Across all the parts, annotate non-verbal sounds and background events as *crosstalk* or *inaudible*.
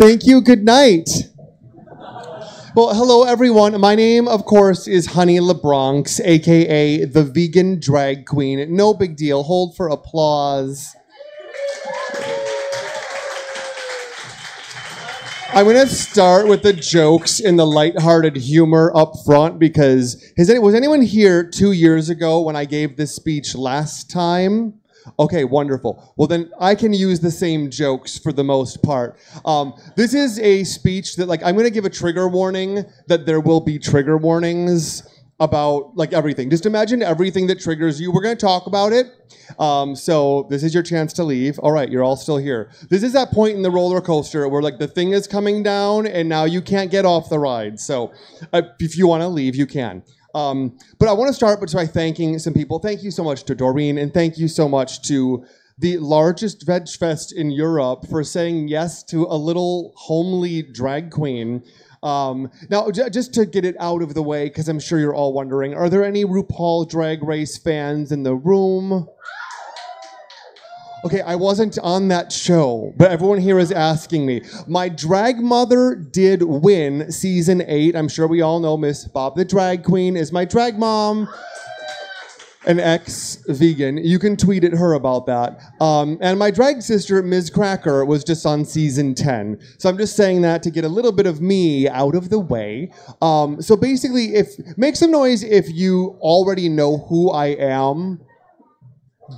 Thank you. Good night. Well, hello everyone. My name, of course, is Honey LaBronx, aka the vegan drag queen. No big deal. Hold for applause. I'm gonna start with the jokes and the lighthearted humor up front because has any, was anyone here two years ago when I gave this speech last time? Okay, wonderful. Well, then I can use the same jokes for the most part. Um, this is a speech that, like, I'm gonna give a trigger warning that there will be trigger warnings about like everything. Just imagine everything that triggers you. We're going to talk about it. Um, so this is your chance to leave. All right, you're all still here. This is that point in the roller coaster where like the thing is coming down and now you can't get off the ride. So uh, if you want to leave, you can. Um, but I want to start by thanking some people. Thank you so much to Doreen, and thank you so much to the largest veg fest in Europe for saying yes to a little homely drag queen um, now, j- just to get it out of the way, because I'm sure you're all wondering, are there any RuPaul Drag Race fans in the room? Okay, I wasn't on that show, but everyone here is asking me. My drag mother did win season eight. I'm sure we all know Miss Bob the Drag Queen is my drag mom an ex-vegan. You can tweet at her about that. Um, and my drag sister, Miz Cracker, was just on season 10. So I'm just saying that to get a little bit of me out of the way. Um, so basically, if make some noise if you already know who I am.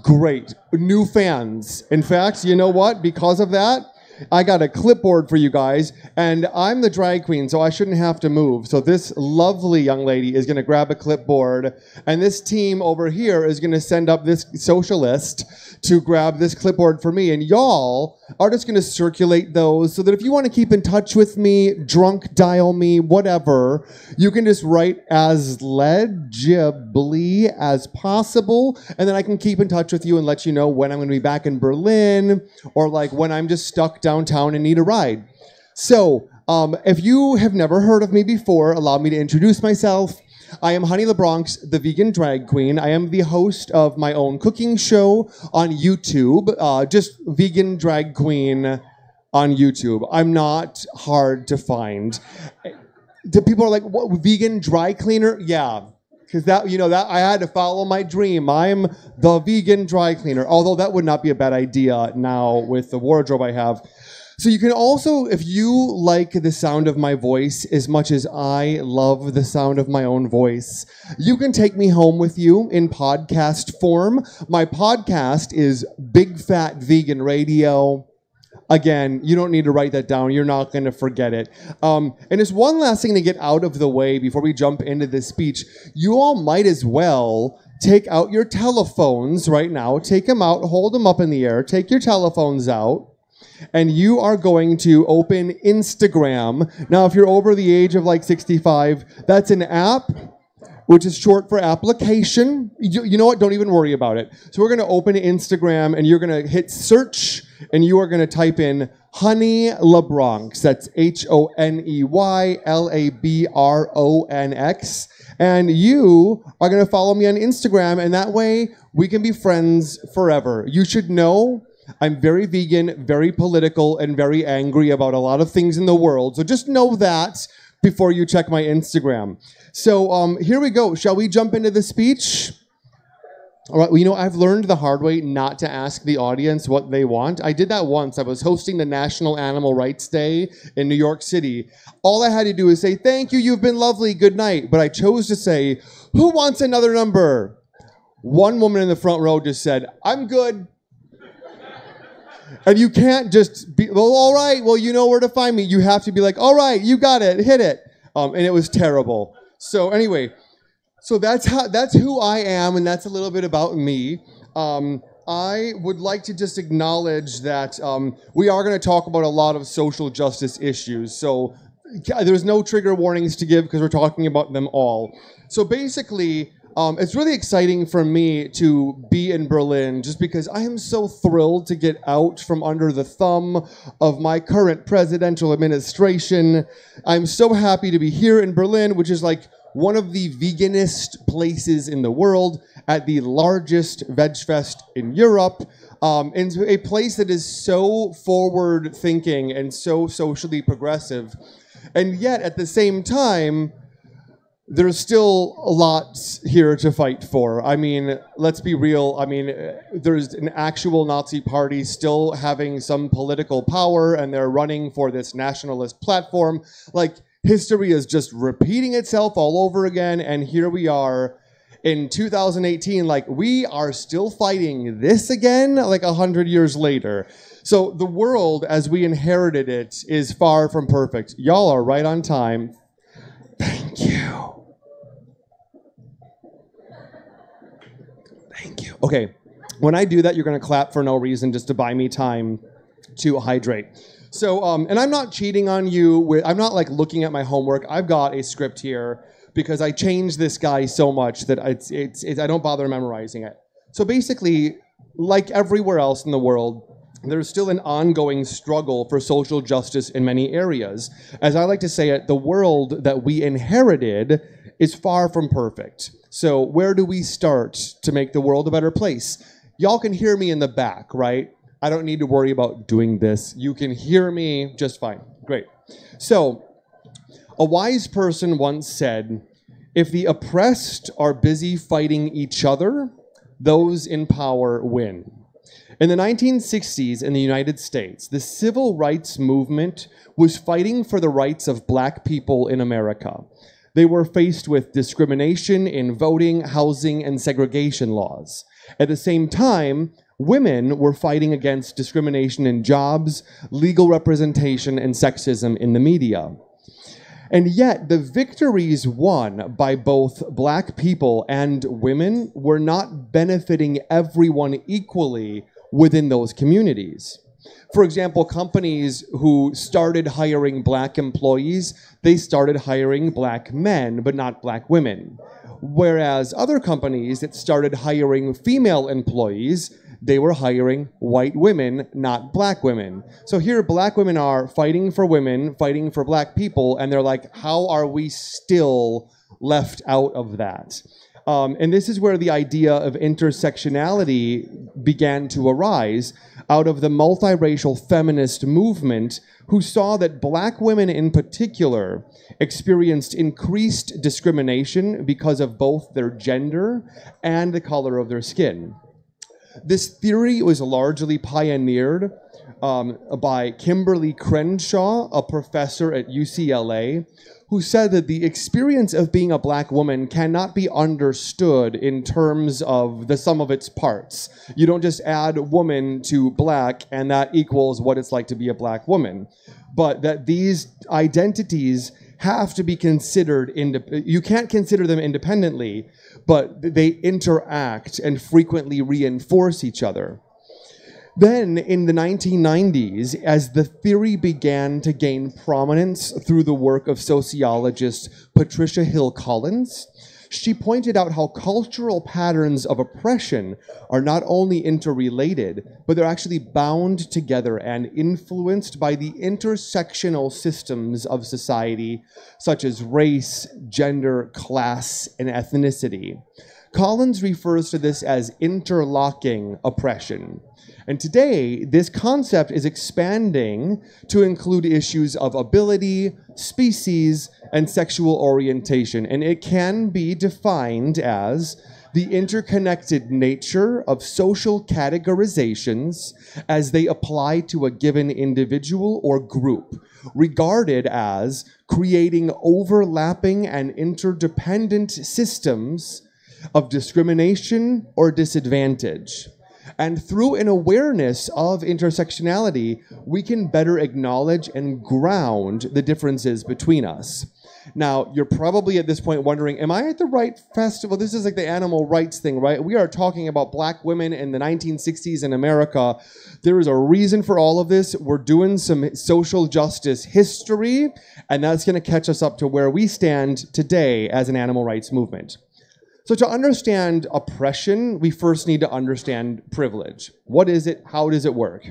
Great. New fans. In fact, you know what? Because of that, I got a clipboard for you guys, and I'm the drag queen, so I shouldn't have to move. So this lovely young lady is going to grab a clipboard, and this team over here is going to send up this socialist to grab this clipboard for me. And y'all are just going to circulate those so that if you want to keep in touch with me, drunk dial me, whatever, you can just write as legibly as possible. And then I can keep in touch with you and let you know when I'm going to be back in Berlin or like when I'm just stuck downtown and need a ride. So, um, if you have never heard of me before, allow me to introduce myself. I am Honey LaBronx, the vegan drag queen. I am the host of my own cooking show on YouTube, uh, just vegan drag queen on YouTube. I'm not hard to find. People are like, "What vegan dry cleaner?" Yeah, because that you know that I had to follow my dream. I'm the vegan dry cleaner. Although that would not be a bad idea now with the wardrobe I have. So you can also, if you like the sound of my voice as much as I love the sound of my own voice, you can take me home with you in podcast form. My podcast is Big Fat Vegan Radio. Again, you don't need to write that down. You're not going to forget it. Um, and just one last thing to get out of the way before we jump into this speech. You all might as well take out your telephones right now. Take them out, hold them up in the air, take your telephones out and you are going to open Instagram. Now, if you're over the age of like 65, that's an app which is short for application. You, you know what? Don't even worry about it. So we're going to open Instagram and you're going to hit search and you are going to type in Honey LaBronx. That's H O N E Y L A B R O N X. And you are going to follow me on Instagram, and that way we can be friends forever. You should know I'm very vegan, very political, and very angry about a lot of things in the world. So just know that before you check my Instagram. So um, here we go. Shall we jump into the speech? All right, well, you know, I've learned the hard way not to ask the audience what they want. I did that once. I was hosting the National Animal Rights Day in New York City. All I had to do was say, Thank you, you've been lovely, good night. But I chose to say, Who wants another number? One woman in the front row just said, I'm good. And you can't just be, well, all right, well, you know where to find me. You have to be like, all right, you got it, hit it. Um, and it was terrible. So anyway, so that's how that's who I am, and that's a little bit about me. Um, I would like to just acknowledge that um, we are going to talk about a lot of social justice issues. So there's no trigger warnings to give because we're talking about them all. So basically, um, it's really exciting for me to be in Berlin just because I am so thrilled to get out from under the thumb of my current presidential administration. I'm so happy to be here in Berlin, which is like one of the veganist places in the world at the largest veg fest in Europe. um, into a place that is so forward thinking and so socially progressive. And yet, at the same time, there's still a lot here to fight for. I mean, let's be real. I mean, there's an actual Nazi party still having some political power, and they're running for this nationalist platform. Like, history is just repeating itself all over again, and here we are in 2018. Like, we are still fighting this again, like a hundred years later. So, the world as we inherited it is far from perfect. Y'all are right on time. Thank you. Okay, when I do that, you're going to clap for no reason just to buy me time to hydrate. So, um, and I'm not cheating on you. With, I'm not like looking at my homework. I've got a script here because I changed this guy so much that it's, it's, it's I don't bother memorizing it. So basically, like everywhere else in the world, there's still an ongoing struggle for social justice in many areas. As I like to say it, the world that we inherited is far from perfect. So, where do we start to make the world a better place? Y'all can hear me in the back, right? I don't need to worry about doing this. You can hear me just fine. Great. So, a wise person once said, If the oppressed are busy fighting each other, those in power win. In the 1960s in the United States, the civil rights movement was fighting for the rights of black people in America. They were faced with discrimination in voting, housing, and segregation laws. At the same time, women were fighting against discrimination in jobs, legal representation, and sexism in the media. And yet, the victories won by both black people and women were not benefiting everyone equally within those communities. For example, companies who started hiring black employees, they started hiring black men, but not black women. Whereas other companies that started hiring female employees, they were hiring white women, not black women. So here, black women are fighting for women, fighting for black people, and they're like, how are we still left out of that? Um, and this is where the idea of intersectionality began to arise out of the multiracial feminist movement, who saw that black women in particular experienced increased discrimination because of both their gender and the color of their skin. This theory was largely pioneered um, by Kimberly Crenshaw, a professor at UCLA, who said that the experience of being a black woman cannot be understood in terms of the sum of its parts. You don't just add woman to black and that equals what it's like to be a black woman. But that these identities have to be considered indep- you can't consider them independently, but they interact and frequently reinforce each other. Then, in the 1990s, as the theory began to gain prominence through the work of sociologist Patricia Hill Collins, she pointed out how cultural patterns of oppression are not only interrelated, but they're actually bound together and influenced by the intersectional systems of society, such as race, gender, class, and ethnicity. Collins refers to this as interlocking oppression. And today, this concept is expanding to include issues of ability, species, and sexual orientation. And it can be defined as the interconnected nature of social categorizations as they apply to a given individual or group, regarded as creating overlapping and interdependent systems of discrimination or disadvantage. And through an awareness of intersectionality, we can better acknowledge and ground the differences between us. Now, you're probably at this point wondering, am I at the right festival? This is like the animal rights thing, right? We are talking about black women in the 1960s in America. There is a reason for all of this. We're doing some social justice history, and that's going to catch us up to where we stand today as an animal rights movement. So, to understand oppression, we first need to understand privilege. What is it? How does it work?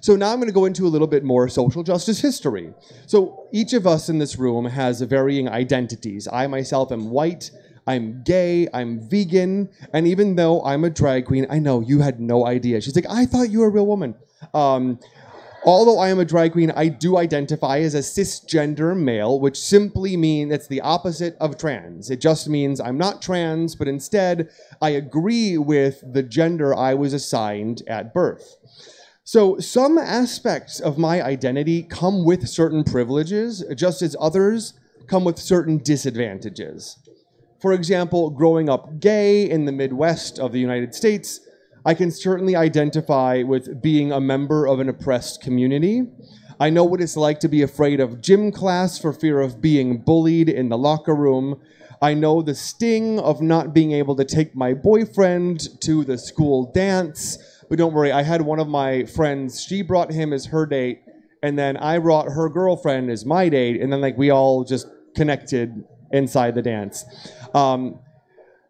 So, now I'm going to go into a little bit more social justice history. So, each of us in this room has varying identities. I myself am white, I'm gay, I'm vegan, and even though I'm a drag queen, I know you had no idea. She's like, I thought you were a real woman. Um, although I am a drag queen, I do identify as a cisgender male, which simply means it's the opposite of trans. It just means I'm not trans, but instead I agree with the gender I was assigned at birth. So, some aspects of my identity come with certain privileges, just as others come with certain disadvantages. For example, growing up gay in the Midwest of the United States, I can certainly identify with being a member of an oppressed community. I know what it's like to be afraid of gym class for fear of being bullied in the locker room. I know the sting of not being able to take my boyfriend to the school dance. But don't worry, I had one of my friends, she brought him as her date, and then I brought her girlfriend as my date, and then like we all just connected inside the dance. Um,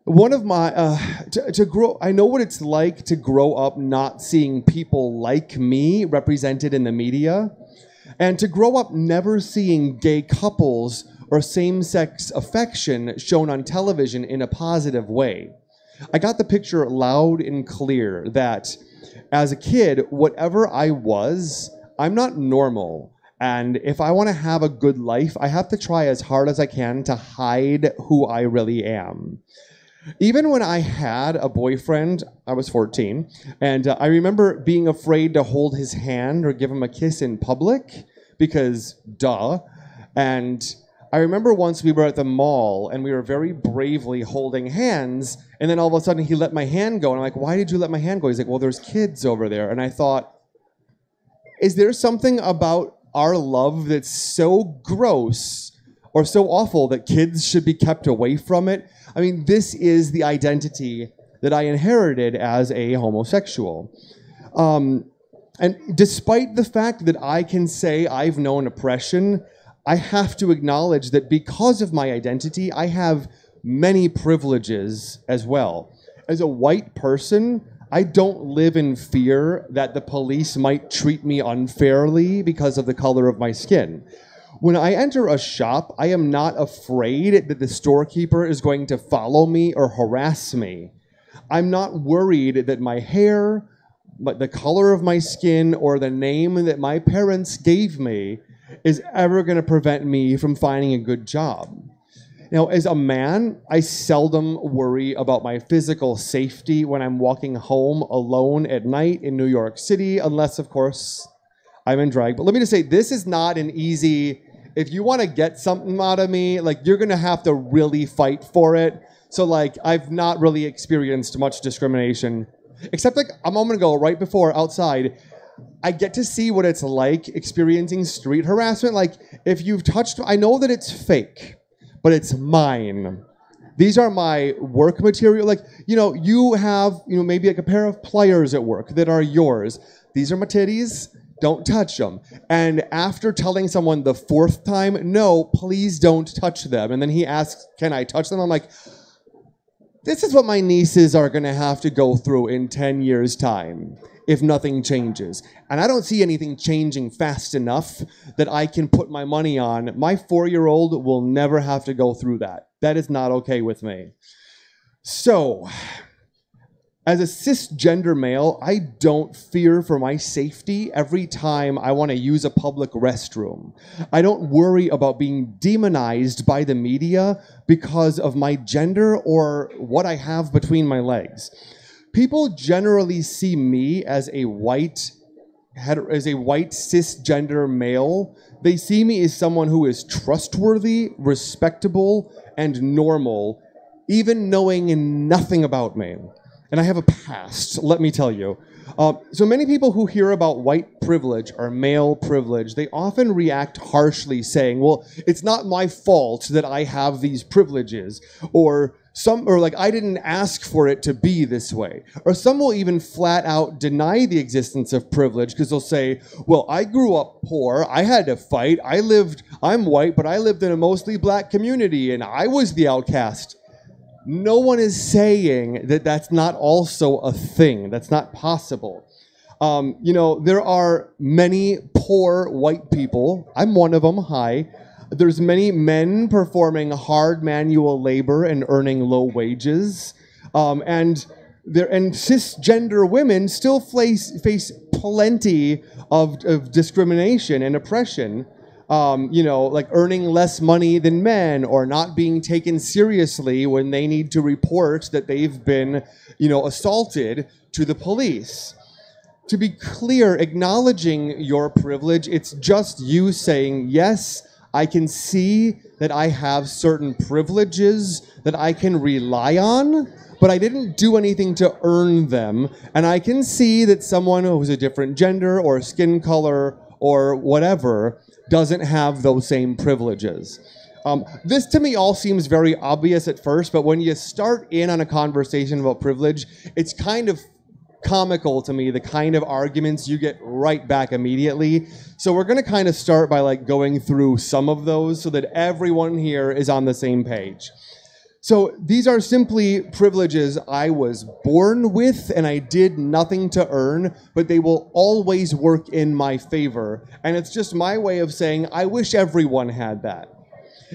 one of my uh, to, to, grow i know what it's like to grow up not seeing people like me represented in the media. And to grow up never seeing gay couples or same-sex affection shown on television in a positive way. I got the picture loud and clear that as a kid whatever i was i'm not normal. And if i want to have a good life i have to try as hard as i can to hide who i really am even when I had a boyfriend, I was 14, and uh, I remember being afraid to hold his hand or give him a kiss in public because, duh. And I remember once we were at the mall and we were very bravely holding hands, and then all of a sudden he let my hand go. And I'm like, why did you let my hand go? He's like, well, there's kids over there. And I thought, is there something about our love that's so gross or so awful that kids should be kept away from it? I mean, this is the identity that I inherited as a homosexual. Um, and despite the fact that I can say I've known oppression, I have to acknowledge that because of my identity, I have many privileges as well. As a white person, I don't live in fear that the police might treat me unfairly because of the color of my skin. When I enter a shop, I am not afraid that the storekeeper is going to follow me or harass me. I'm not worried that my hair, but the color of my skin, or the name that my parents gave me is ever going to prevent me from finding a good job. Now, as a man, I seldom worry about my physical safety when I'm walking home alone at night in New York City, unless, of course, I'm in drag. But let me just say, this is not an easy if you want to get something out of me, like you're gonna have to really fight for it. So like I've not really experienced much discrimination, except like a moment ago, right before outside. I get to see what it's like experiencing street harassment. Like, if you've touched, I know that it's fake, but it's mine. These are my work material. Like, you know, you have, you know, maybe like a pair of pliers at work that are yours. These are my titties don't touch them. And after telling someone the fourth time, no, please don't touch them. And then he asks, can I touch them? I'm like, this is what my nieces are going to have to go through in 10 years' time if nothing changes. And I don't see anything changing fast enough that I can put my money on. My four year old will never have to go through that. That is not okay with me. So, as a cisgender male, I don't fear for my safety every time I want to use a public restroom. I don't worry about being demonized by the media because of my gender or what I have between my legs. People generally see me as a white as a white cisgender male. They see me as someone who is trustworthy, respectable, and normal, even knowing nothing about me and I have a past, let me tell you. Uh, so many people who hear about white privilege or male privilege, they often react harshly, saying, "Well, it's not my fault that I have these privileges," or some, or like I didn't ask for it to be this way. Or some will even flat out deny the existence of privilege because they'll say, "Well, I grew up poor. I had to fight. I lived. I'm white, but I lived in a mostly black community, and I was the outcast." No one is saying that that's not also a thing. That's not possible. Um, you know, there are many poor white people. I'm one of them. Hi. There's many men performing hard manual labor and earning low wages. Um, and there and cisgender women still face, face plenty of, of discrimination and oppression. Um, you know, like earning less money than men or not being taken seriously when they need to report that they've been, you know, assaulted to the police. To be clear, acknowledging your privilege, it's just you saying, yes, I can see that I have certain privileges that I can rely on but I didn't do anything to earn them. And I can see that someone who's a different gender or skin color or whatever doesn't have those same privileges. Um, this to me all seems very obvious at first, but when you start in on a conversation about privilege, it's kind of comical to me the kind of arguments you get right back immediately. So we're going to kind of start by like going through some of those so that everyone here is on the same page. So these are simply privileges I was born with and I did nothing to earn, but they will always work in my favor. And it's just my way of saying, I wish everyone had that.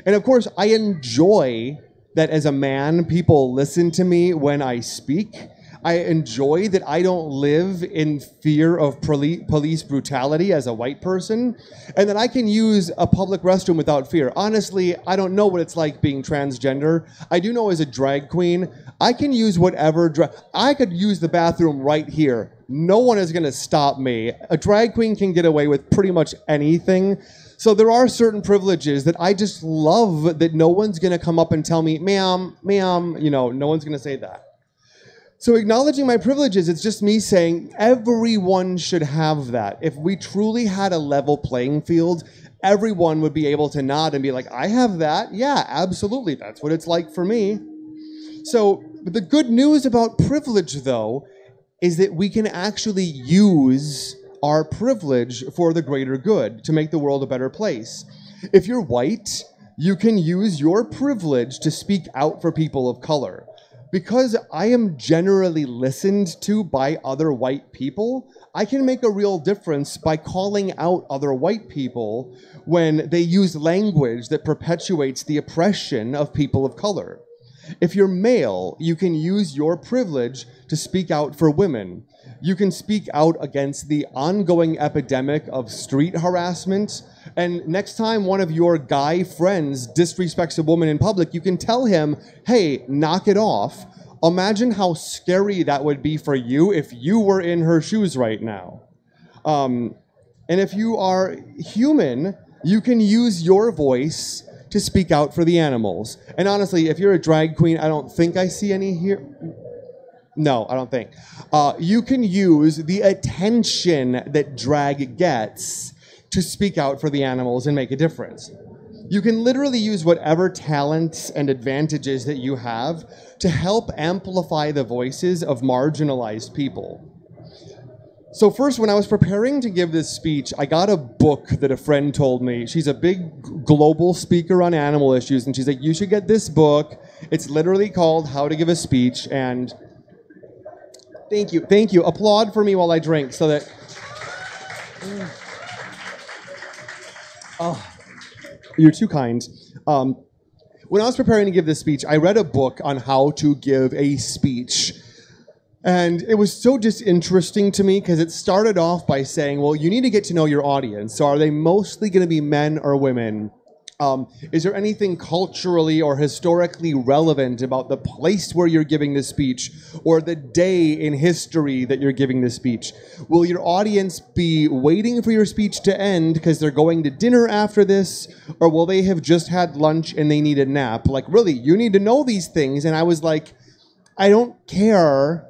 And of course, I enjoy that as a man, people listen to me when I speak. I enjoy that I don't live in fear of police brutality as a white person, and that I can use a public restroom without fear. Honestly, I don't know what it's like being transgender. I do know as a drag queen, I can use whatever. I could use the bathroom right here. No one is going to stop me. A drag queen can get away with pretty much anything. So there are certain privileges that I just love that no one's going to come up and tell me, ma'am, ma'am, you know, no one's going to say that. So, acknowledging my privileges, it's just me saying everyone should have that. If we truly had a level playing field, everyone would be able to nod and be like, I have that. Yeah, absolutely. That's what it's like for me. So, the good news about privilege, though, is that we can actually use our privilege for the greater good to make the world a better place. If you're white, you can use your privilege to speak out for people of color because I am generally listened to by other white people, I can make a real difference by calling out other white people when they use language that perpetuates the oppression of people of color. If you're male, you can use your privilege to speak out for women. You can speak out against the ongoing epidemic of street harassment. And next time one of your guy friends disrespects a woman in public, you can tell him, hey, knock it off. Imagine how scary that would be for you if you were in her shoes right now. Um, and if you are human, you can use your voice to speak out for the animals. And honestly, if you're a drag queen, I don't think I see any here. No, I don't think. Uh, you can use the attention that drag gets to speak out for the animals and make a difference. You can literally use whatever talents and advantages that you have to help amplify the voices of marginalized people. So, first, when I was preparing to give this speech, I got a book that a friend told me. She's a big global speaker on animal issues, and she's like, You should get this book. It's literally called How to Give a Speech. And thank you, thank you. Applaud for me while I drink so that. Oh, you're too kind. Um, when I was preparing to give this speech, I read a book on how to give a speech. And it was so disinteresting to me because it started off by saying, well, you need to get to know your audience. So are they mostly going to be men or women? Um, is there anything culturally or historically relevant about the place where you're giving this speech or the day in history that you're giving this speech? Will your audience be waiting for your speech to end because they're going to dinner after this? Or will they have just had lunch and they need a nap? Like, really, you need to know these things. And I was like, I don't care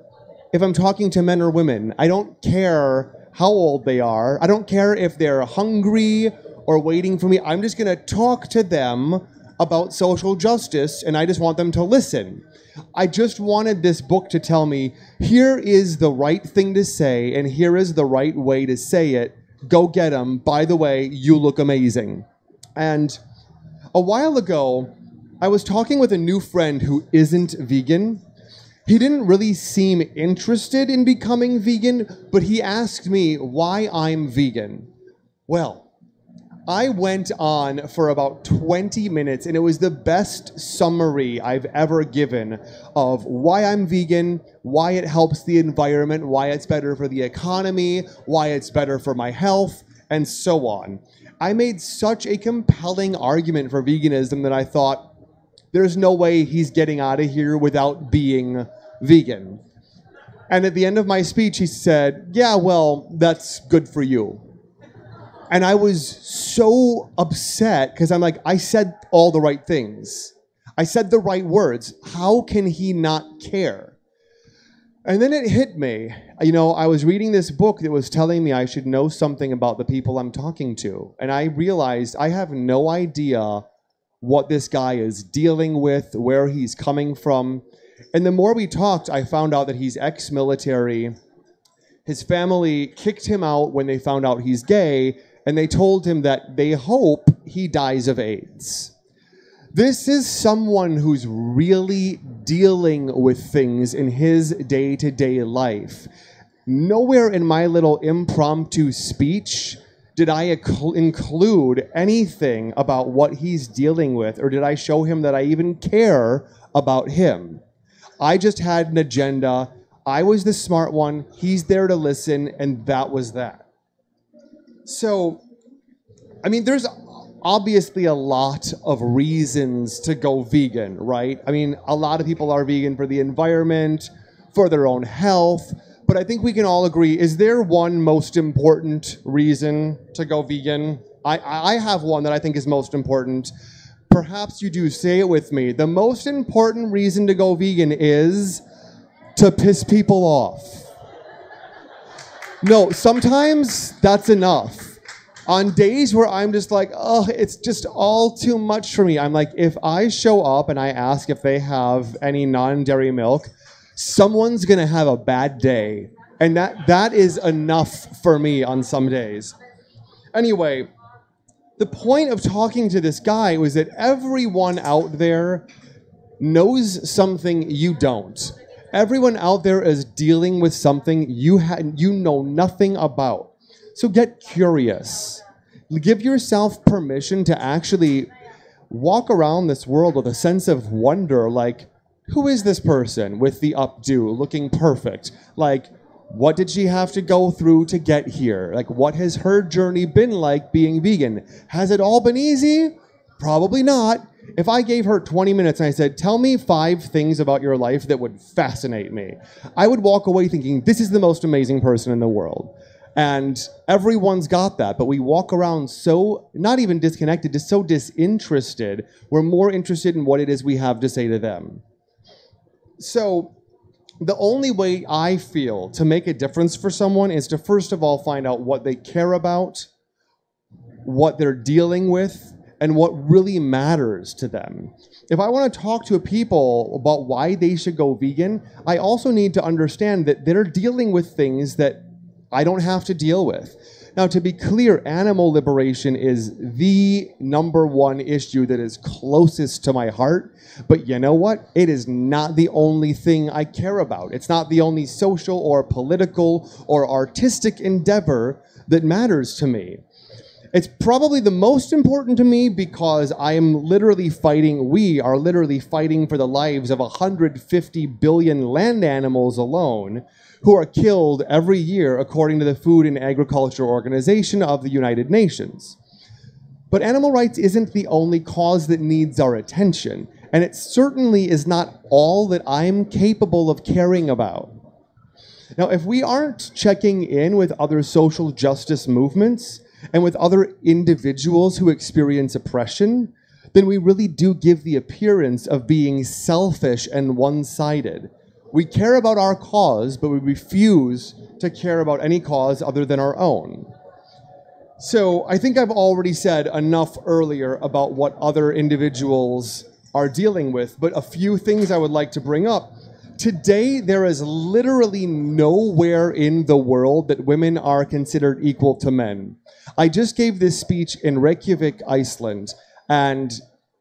if I'm talking to men or women. I don't care how old they are. I don't care if they're hungry or waiting for me. I'm just going to talk to them about social justice and I just want them to listen. I just wanted this book to tell me here is the right thing to say and here is the right way to say it. Go get them. By the way, you look amazing. And a while ago, I was talking with a new friend who isn't vegan. He didn't really seem interested in becoming vegan, but he asked me why I'm vegan. Well, I went on for about 20 minutes, and it was the best summary I've ever given of why I'm vegan, why it helps the environment, why it's better for the economy, why it's better for my health, and so on. I made such a compelling argument for veganism that I thought, there's no way he's getting out of here without being vegan. And at the end of my speech, he said, Yeah, well, that's good for you. And I was so upset because I'm like, I said all the right things. I said the right words. How can he not care? And then it hit me. You know, I was reading this book that was telling me I should know something about the people I'm talking to. And I realized I have no idea what this guy is dealing with, where he's coming from. And the more we talked, I found out that he's ex military. His family kicked him out when they found out he's gay, and they told him that they hope he dies of AIDS. This is someone who's really dealing with things in his day to day life. Nowhere in my little impromptu speech did I include anything about what he's dealing with, or did I show him that I even care about him? I just had an agenda. I was the smart one. He's there to listen, and that was that. So, I mean, there's obviously a lot of reasons to go vegan, right? I mean, a lot of people are vegan for the environment, for their own health, but I think we can all agree is there one most important reason to go vegan? I, I have one that I think is most important. Perhaps you do. Say it with me. The most important reason to go vegan is to piss people off. No, sometimes that's enough on days where I'm just like, oh, it's just all too much for me, I'm like, if I show up and I ask if they have any non dairy milk, someone's gonna have a bad day. And that, that is enough for me on some days. Anyway, the point of talking to this guy was that everyone out there knows something you don't. Everyone out there is dealing with something you ha- you know nothing about. So get curious. Give yourself permission to actually walk around this world with a sense of wonder like, who is this person with the updo looking perfect? Like, what did she have to go through to get here? Like, what has her journey been like being vegan? Has it all been easy? Probably not. If I gave her 20 minutes and I said, Tell me five things about your life that would fascinate me, I would walk away thinking, This is the most amazing person in the world. And everyone's got that, but we walk around so, not even disconnected, just so disinterested. We're more interested in what it is we have to say to them. So, the only way I feel to make a difference for someone is to first of all find out what they care about, what they're dealing with, and what really matters to them. If I want to talk to people about why they should go vegan, I also need to understand that they're dealing with things that I don't have to deal with. Now, to be clear, animal liberation is the number one issue that is closest to my heart. But you know what? It is not the only thing I care about. It's not the only social or political or artistic endeavor that matters to me. It's probably the most important to me because I am literally fighting, we are literally fighting for the lives of 150 billion land animals alone who are killed every year according to the Food and Agriculture Organization of the United Nations. But animal rights isn't the only cause that needs our attention, and it certainly is not all that I'm capable of caring about. Now, if we aren't checking in with other social justice movements and with other individuals who experience oppression, then we really do give the appearance of being selfish and one sided. We care about our cause, but we refuse to care about any cause other than our own. So I think I've already said enough earlier about what other individuals are dealing with, but a few things I would like to bring up. Today, there is literally nowhere in the world that women are considered equal to men. I just gave this speech in Reykjavik, Iceland, and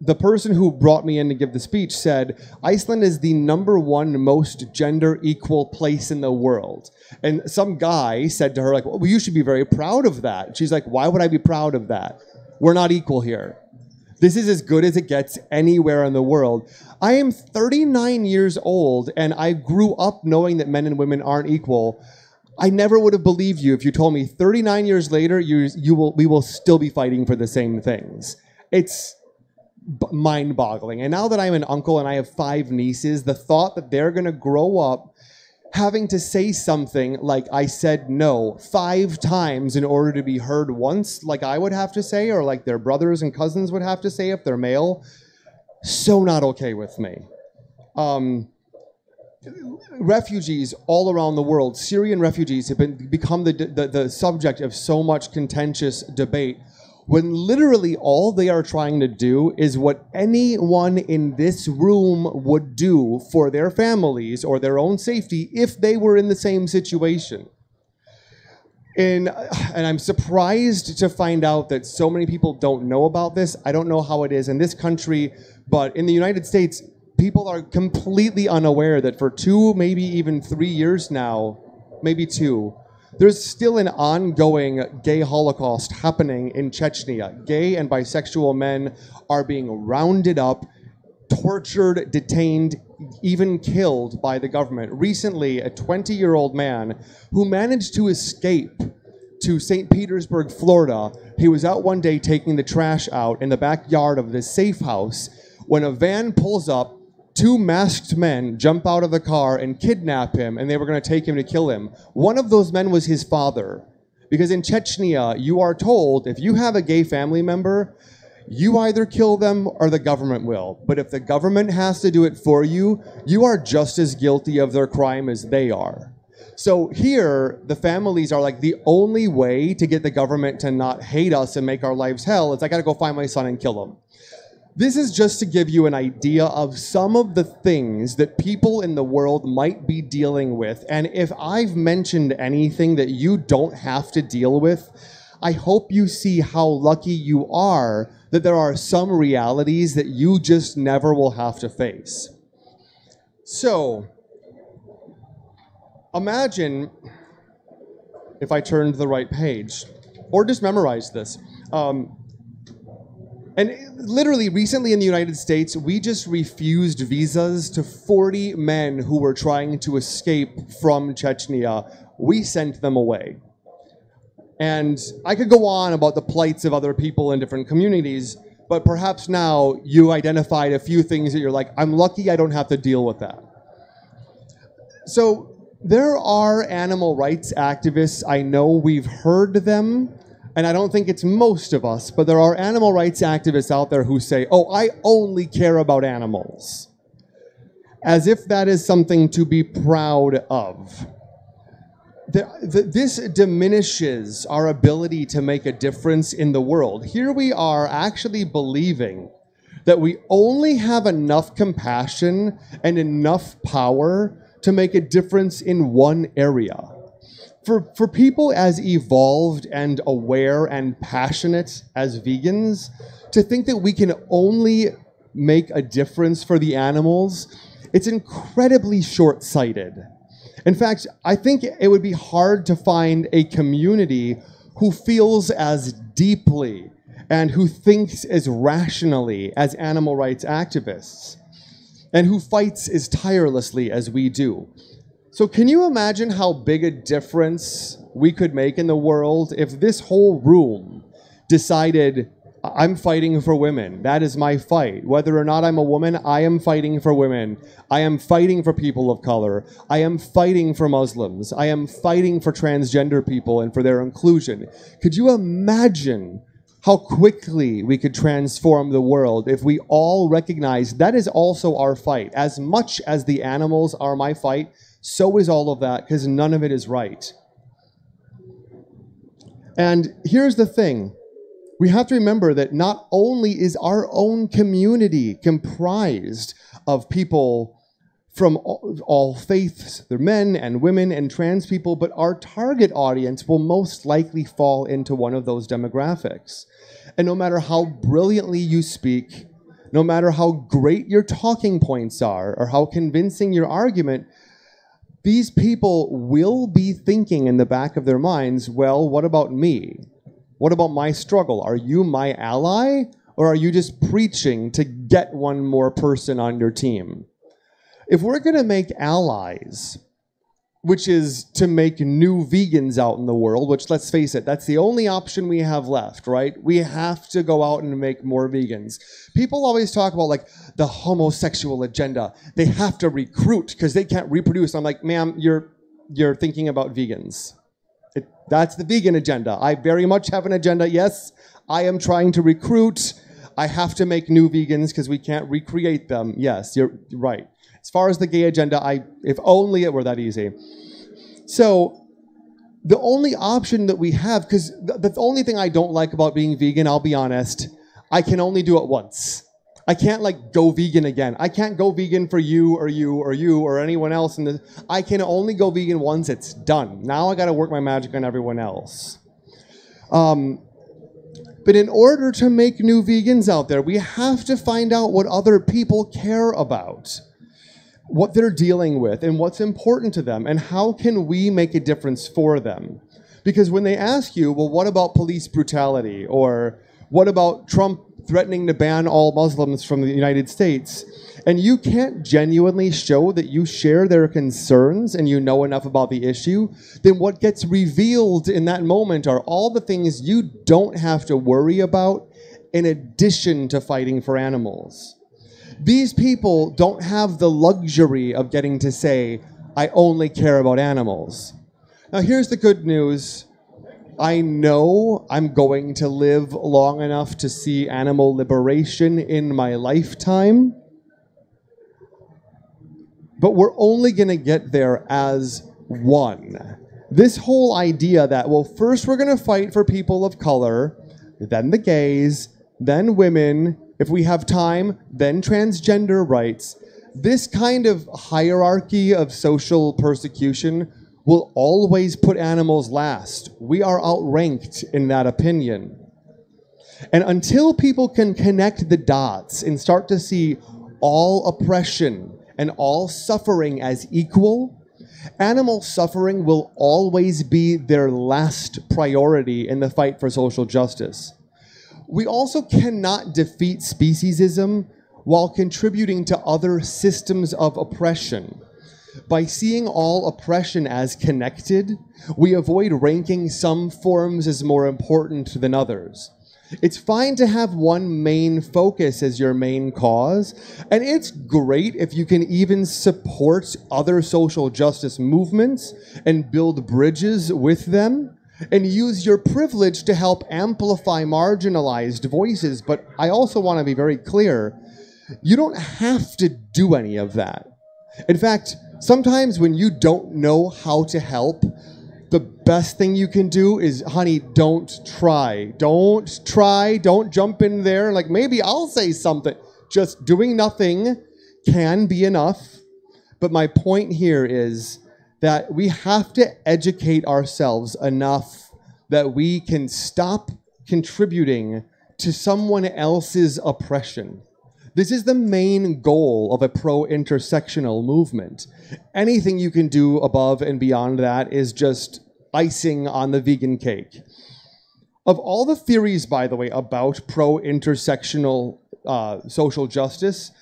the person who brought me in to give the speech said Iceland is the number one most gender equal place in the world. And some guy said to her, like, well, you should be very proud of that. She's like, why would I be proud of that? We're not equal here. This is as good as it gets anywhere in the world. I am 39 years old and I grew up knowing that men and women aren't equal. I never would have believed you if you told me 39 years later you you will we will still be fighting for the same things. It's b- mind-boggling. And now that I'm an uncle and I have five nieces, the thought that they're going to grow up having to say something like I said no five times in order to be heard once, like I would have to say, or like their brothers and cousins would have to say if they're male, so not okay with me. Um, refugees all around the world, Syrian refugees, have been, become the, the, the subject of so much contentious debate when literally all they are trying to do is what anyone in this room would do for their families or their own safety if they were in the same situation. And, and I'm surprised to find out that so many people don't know about this. I don't know how it is in this country, but in the United States, people are completely unaware that for two, maybe even three years now, maybe two, there's still an ongoing gay holocaust happening in Chechnya. Gay and bisexual men are being rounded up, tortured, detained, even killed by the government. Recently, a 20 year old man who managed to escape to St. Petersburg, Florida, he was out one day taking the trash out in the backyard of this safe house when a van pulls up two masked men jump out of the car and kidnap him, and they were going to take him to kill him. One of those men was his father. Because in Chechnya, you are told if you have a gay family member, you either kill them or the government will. But if the government has to do it for you, you are just as guilty of their crime as they are. So here, the families are like the only way to get the government to not hate us and make our lives hell is I got to go find my son and kill him. This is just to give you an idea of some of the things that people in the world might be dealing with. And if I've mentioned anything that you don't have to deal with, I hope you see how lucky you are that there are some realities that you just never will have to face. So, imagine if I turned the right page, or just memorize this. Um, and literally, recently in the United States, we just refused visas to 40 men who were trying to escape from Chechnya. We sent them away. And I could go on about the plights of other people in different communities, but perhaps now you identified a few things that you're like, I'm lucky I don't have to deal with that. So there are animal rights activists. I know we've heard them and I don't think it's most of us, but there are animal rights activists out there who say, oh, I only care about animals. As if that is something to be proud of. The, the, this diminishes our ability to make a difference in the world. Here we are actually believing that we only have enough compassion and enough power to make a difference in one area for, for people as evolved and aware and passionate as vegans, to think that we can only make a difference for the animals, it's incredibly short sighted. In fact, I think it would be hard to find a community who feels as deeply and who thinks as rationally as animal rights activists and who fights as tirelessly as we do. So, can you imagine how big a difference we could make in the world if this whole room decided, I'm fighting for women. That is my fight. Whether or not I'm a woman, I am fighting for women. I am fighting for people of color. I am fighting for Muslims. I am fighting for transgender people and for their inclusion. Could you imagine how quickly we could transform the world if we all recognize that is also our fight? As much as the animals are my fight, so is all of that because none of it is right. And here's the thing we have to remember that not only is our own community comprised of people from all, faiths, they're men and women and trans people, but our target audience will most likely fall into one of those demographics. And no matter how brilliantly you speak, no matter how great your talking points are or how convincing your argument, these people will be thinking in the back of their minds, well, what about me? What about my struggle? Are you my ally? Or are you just preaching to get one more person on your team? If we're going to make allies, which is to make new vegans out in the world, which let's face it, that's the only option we have left, right? We have to go out and make more vegans. People always talk about like the homosexual agenda. They have to recruit because they can't reproduce. I'm like, ma'am, you're you're thinking about vegans. It, that's the vegan agenda. I very much have an agenda. Yes, I am trying to recruit. I have to make new vegans because we can't recreate them. Yes, you're right. As far as the gay agenda, I if only it were that easy. So the only option that we have, because the, the only thing I don't like about being vegan, I'll be honest, I can only do it once. I can't like go vegan again. I can't go vegan for you or you or you or anyone else. And I can only go vegan once it's done. Now I got to work my magic on everyone else. Um, but in order to make new vegans out there, we have to find out what other people care about what they're dealing with and what's important to them and how can we make a difference for them. Because when they ask you well what about police brutality? Or what about trump threatening to ban all muslims from the united states? And you can't genuinely show that you share their concerns and you know enough about the issue then what gets revealed in that moment are all the things you don't have to worry about in addition to fighting for animals these people don't have the luxury of getting to say, I only care about animals. Now, here's the good news. I know I'm going to live long enough to see animal liberation in my lifetime, but we're only going to get there as one. This whole idea that, well, first we're going to fight for people of color, then the gays, then women, if we have time, then transgender rights. This kind of hierarchy of social persecution will always put animals last. We are outranked in that opinion. And until people can connect the dots and start to see all oppression and all suffering as equal, animal suffering will always be their last priority in the fight for social justice we also cannot defeat speciesism while contributing to other systems of oppression. By seeing all oppression as connected, we avoid ranking some forms as more important than others. It's fine to have one main focus as your main cause, and it's great if you can even support other social justice movements and build bridges with them and use your privilege to help amplify marginalized voices. But I also want to be very clear you don't have to do any of that. In fact, sometimes when you don't know how to help, the best thing you can do is, honey, don't try. Don't try. Don't jump in there. Like, maybe I'll say something. Just doing nothing can be enough. But my point here is that we have to educate ourselves enough that we can stop contributing to someone else's oppression. This is the main goal of a pro intersectional movement. Anything you can do above and beyond that is just icing on the vegan cake. Of all the theories, by the way, about pro intersectional uh, social justice,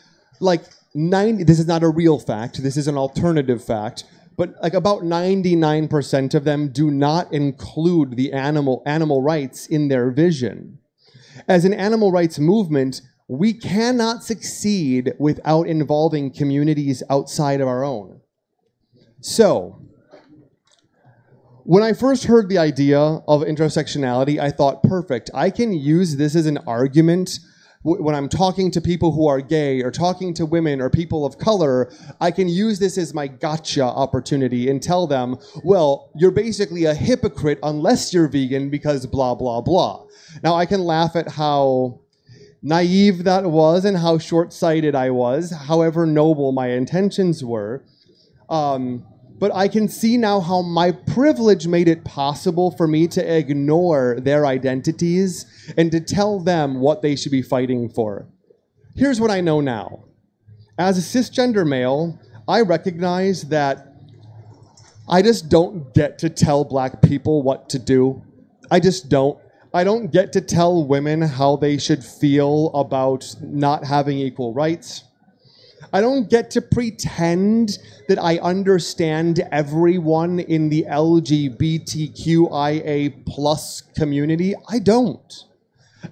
like 90, this is not a real fact, this is an alternative fact but like about 99% of them do not include the animal animal rights in their vision. As an animal rights movement, we cannot succeed without involving communities outside of our own. So, when I first heard the idea of intersectionality, I thought, perfect, I can use this as an argument when I'm talking to people who are gay or talking to women or people of color, I can use this as my gotcha opportunity and tell them, well, you're basically a hypocrite unless you're vegan because blah, blah, blah. Now, I can laugh at how naive that was and how short sighted I was, however noble my intentions were. Um, but I can see now how my privilege made it possible for me to ignore their identities and to tell them what they should be fighting for. Here's what I know now. As a cisgender male, I recognize that I just don't get to tell black people what to do. I just don't. I don't get to tell women how they should feel about not having equal rights. I don't get to pretend that I understand everyone in the LGBTQIA plus community. I don't.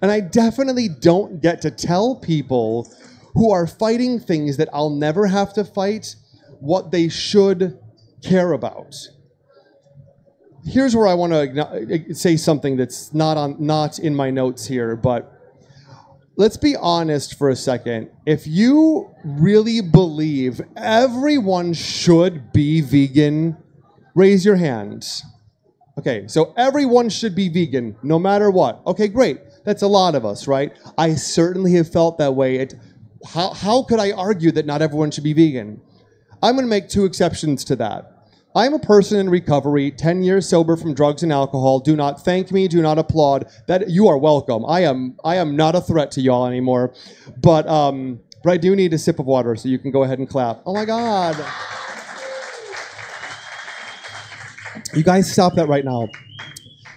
And I definitely don't get to tell people who are fighting things that I'll never have to fight what they should care about. Here's where I want to say something that's not on not in my notes here, but let's be honest for a second. If you really believe everyone should be vegan, raise your hand. Okay, so everyone should be vegan no matter what. Okay, great. That's a lot of us, right? I certainly have felt that way. It, how, how could I argue that not everyone should be vegan? I'm going to make two exceptions to that. I'm a person in recovery, 10 years sober from drugs and alcohol. Do not thank me, do not applaud. That you are welcome. I am I am not a threat to y'all anymore. But um but I do need a sip of water so you can go ahead and clap. Oh my god. You guys stop that right now.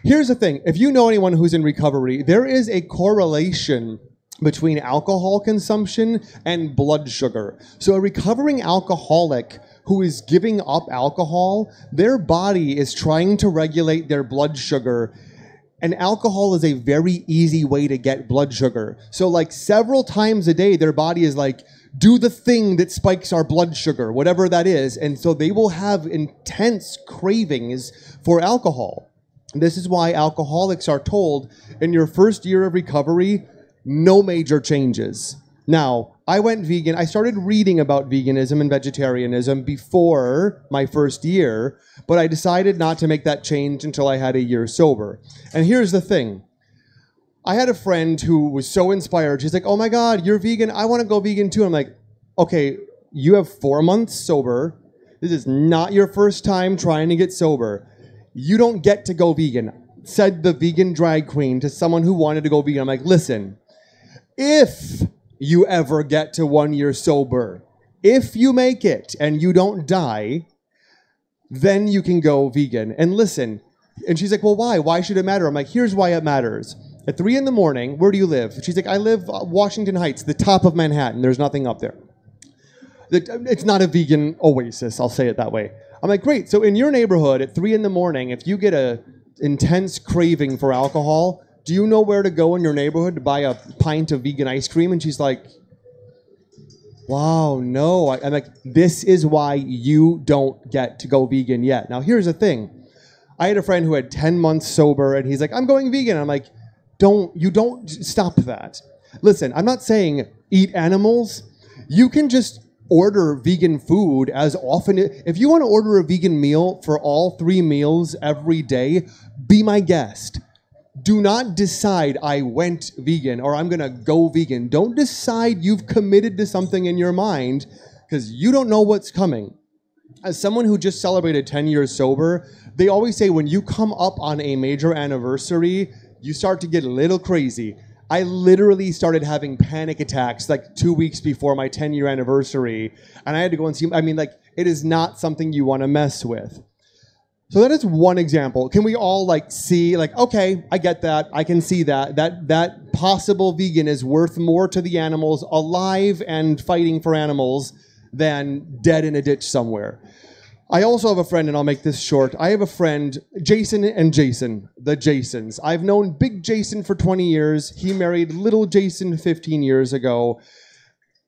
Here's the thing. If you know anyone who's in recovery, there is a correlation between alcohol consumption and blood sugar. So a recovering alcoholic who is giving up alcohol, their body is trying to regulate their blood sugar. And alcohol is a very easy way to get blood sugar. So, like several times a day, their body is like, do the thing that spikes our blood sugar, whatever that is. And so they will have intense cravings for alcohol. This is why alcoholics are told in your first year of recovery, no major changes. Now, I went vegan. I started reading about veganism and vegetarianism before my first year, but I decided not to make that change until I had a year sober. And here's the thing I had a friend who was so inspired. She's like, Oh my God, you're vegan. I want to go vegan too. I'm like, Okay, you have four months sober. This is not your first time trying to get sober. You don't get to go vegan, said the vegan drag queen to someone who wanted to go vegan. I'm like, Listen, if you ever get to one year sober. If you make it and you don't die, then you can go vegan. And listen, and she's like, well, why? Why should it matter? I'm like, here's why it matters. At three in the morning, where do you live? She's like, I live uh, Washington Heights, the top of Manhattan. There's nothing up there. It's not a vegan oasis, I'll say it that way. I'm like, great. So in your neighborhood at three in the morning, if you get a intense craving for alcohol, do you know where to go in your neighborhood to buy a pint of vegan ice cream? And she's like, wow, no. I, am like, this is why you don't get to go vegan yet. Now, here's the thing. I had a friend who had 10 months sober, and he's like, I'm going vegan. I'm like, don't, you don't stop that. Listen, I'm not saying eat animals. You can just order vegan food as often. If you want to order a vegan meal for all three meals every day, be my guest do not decide I went vegan or I'm going to go vegan. Don't decide you've committed to something in your mind because you don't know what's coming. As someone who just celebrated 10 years sober, they always say when you come up on a major anniversary, you start to get a little crazy. I literally started having panic attacks like two weeks before my 10 year anniversary, and I had to go and see. I mean, like, it is not something you want to mess with. So that is one example. Can we all like see like okay, I get that. I can see that. That that possible vegan is worth more to the animals alive and fighting for animals than dead in a ditch somewhere. I also have a friend, and I'll make this short. I have a friend, Jason and Jason, the Jasons. I've known Big Jason for 20 years. He married Little Jason 15 years ago.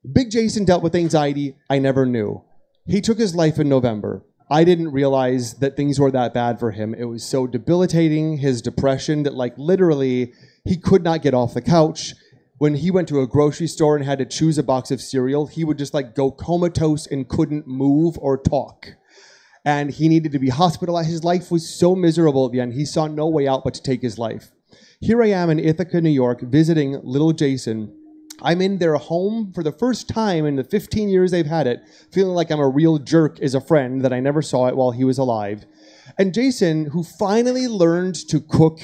Big Jason dealt with anxiety I never knew. He took his life in November. I didn't realize that things were that bad for him. It was so debilitating, his depression, that like literally he could not get off the couch. When he went to a grocery store and had to choose a box of cereal, he would just like go comatose and couldn't move or talk. And he needed to be hospitalized. His life was so miserable at the end. He saw no way out but to take his life. Here I am in Ithaca, New York, visiting little Jason I'm in their home for the first time in the 15 years they've had it, feeling like I'm a real jerk as a friend that I never saw it while he was alive. And Jason, who finally learned to cook,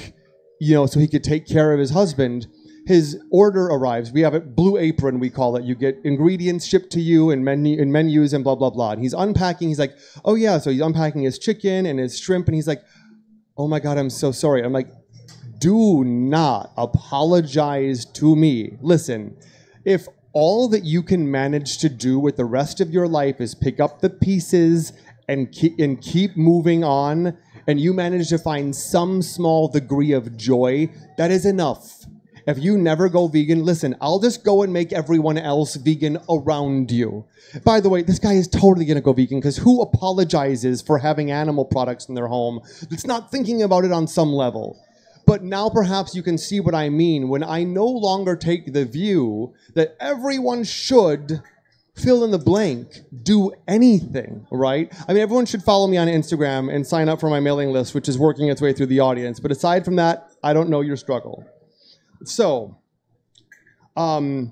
you know, so he could take care of his husband, his order arrives. We have it blue apron, we call it. You get ingredients shipped to you in, menu, in menus and blah, blah, blah. And he's unpacking. He's like, oh, yeah. So he's unpacking his chicken and his shrimp. And he's like, oh my God, I'm so sorry. I'm like, do not apologize to me. Listen, if all that you can manage to do with the rest of your life is pick up the pieces and keep, and keep moving on, and you manage to find some small degree of joy, that is enough. If you never go vegan, listen, I'll just go and make everyone else vegan around you. By the way, this guy is totally gonna go vegan because who apologizes for having animal products in their home that's not thinking about it on some level? But now perhaps you can see what I mean when I no longer take the view that everyone should fill in the blank, do anything, right? I mean, everyone should follow me on Instagram and sign up for my mailing list, which is working its way through the audience. But aside from that, I don't know your struggle. So, um,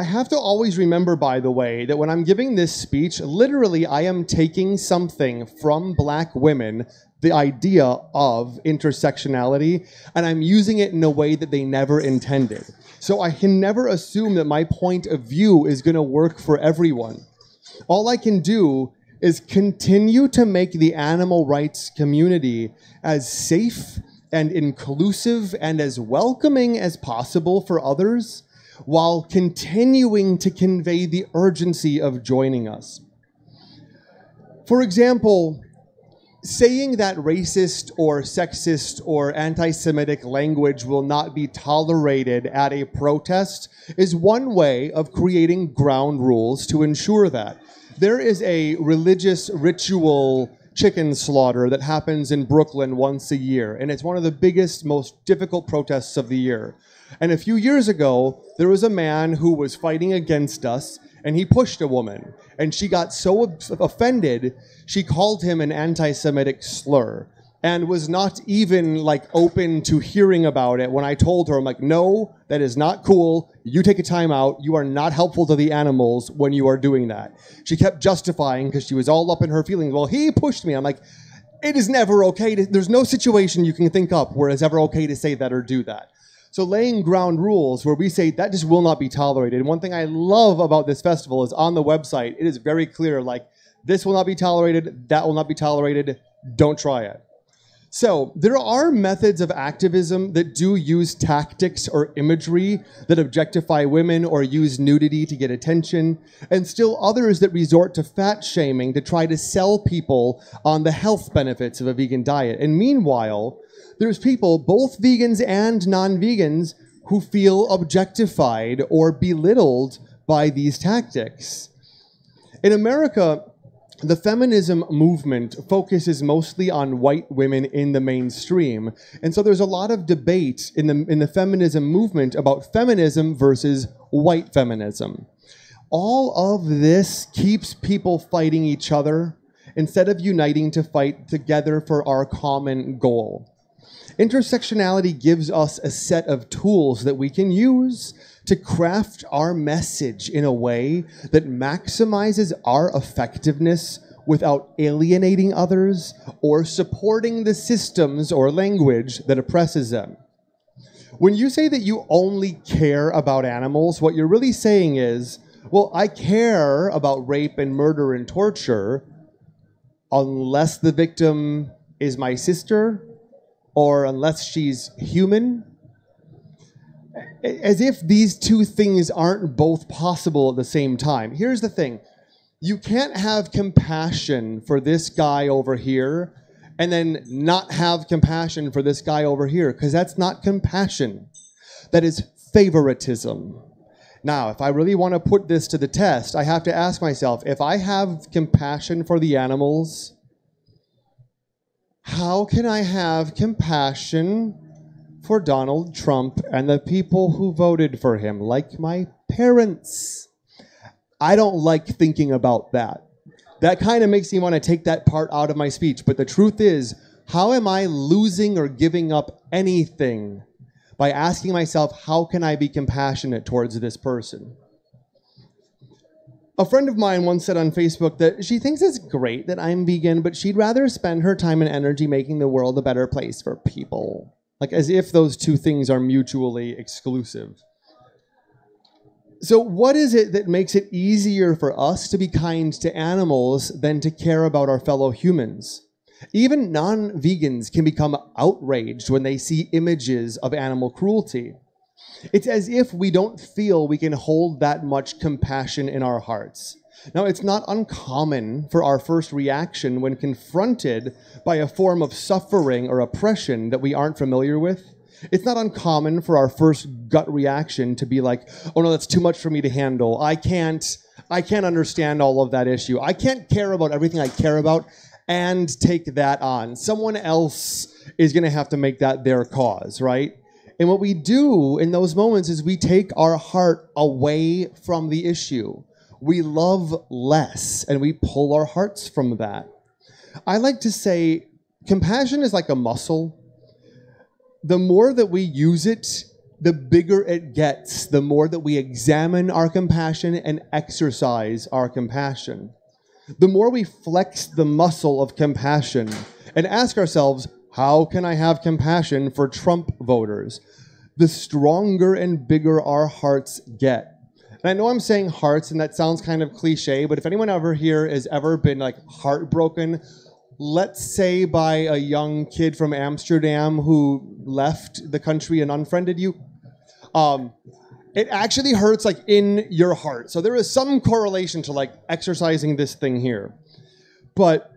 I have to always remember, by the way, that when I'm giving this speech, literally I am taking something from black women, the idea of intersectionality, and I'm using it in a way that they never intended. So I can never assume that my point of view is going to work for everyone. All I can do is continue to make the animal rights community as safe and inclusive and as welcoming as possible for others while continuing to convey the urgency of joining us. For example, saying that racist or sexist or anti Semitic language will not be tolerated at a protest is one way of creating ground rules to ensure that. There is a religious ritual chicken slaughter that happens in Brooklyn once a year, and it's one of the biggest, most difficult protests of the year. And a few years ago, there was a man who was fighting against us, and he pushed a woman. And she got so offended, she called him an anti Semitic slur and was not even like open to hearing about it when I told her, I'm like, no, that is not cool. You take a time out. You are not helpful to the animals when you are doing that. She kept justifying because she was all up in her feelings. Well, he pushed me. I'm like, it is never okay to, there's no situation you can think up where it's ever okay to say that or do that. So laying ground rules where we say that just will not be tolerated. And one thing I love about this festival is on the website, it is very clear, like, this will not be tolerated, that will not be tolerated, don't try it. So, there are methods of activism that do use tactics or imagery that objectify women or use nudity to get attention, and still others that resort to fat shaming to try to sell people on the health benefits of a vegan diet. And meanwhile, there's people, both vegans and non vegans, who feel objectified or belittled by these tactics. In America, the feminism movement focuses mostly on white women in the mainstream. And so there's a lot of debate in the, in the feminism movement about feminism versus white feminism. All of this keeps people fighting each other instead of uniting to fight together for our common goal. Intersectionality gives us a set of tools that we can use to craft our message in a way that maximizes our effectiveness without alienating others or supporting the systems or language that oppresses them. When you say that you only care about animals, what you're really saying is, well, I care about rape and murder and torture unless the victim is my sister or unless she's human as if these two things aren't both possible at the same time. Here's the thing you can't have compassion for this guy over here and then not have compassion for this guy over here because that's not compassion. That is favoritism. Now, if I really want to put this to the test, I have to ask myself if I have compassion for the animals, how can I have compassion for Donald Trump and the people who voted for him, like my parents. I don't like thinking about that. That kind of makes me want to take that part out of my speech. But the truth is, how am I losing or giving up anything by asking myself, how can I be compassionate towards this person? A friend of mine once said on Facebook that she thinks it's great that I'm vegan, but she'd rather spend her time and energy making the world a better place for people. Like as if those two things are mutually exclusive. So, what is it that makes it easier for us to be kind to animals than to care about our fellow humans? Even non vegans can become outraged when they see images of animal cruelty. It's as if we don't feel we can hold that much compassion in our hearts. Now, it's not uncommon for our first reaction when confronted by a form of suffering or oppression that we aren't familiar with. It's not uncommon for our first gut reaction to be like, "Oh no, that's too much for me to handle. I can't I can't understand all of that issue. I can't care about everything I care about and take that on. Someone else is going to have to make that their cause, right?" And what we do in those moments is we take our heart away from the issue we love less and we pull our hearts from that. I like to say compassion is like a muscle. The more that we use it, the bigger it gets, the more that we examine our compassion and exercise our compassion. The more we flex the muscle of compassion and ask ourselves, how can I have compassion for Trump voters? The stronger and bigger our hearts get. And I know I'm saying hearts, and that sounds kind of cliche, but if anyone ever here has ever been like heartbroken, let's say by a young kid from Amsterdam who left the country and unfriended you, um, it actually hurts like in your heart. So there is some correlation to like exercising this thing here. But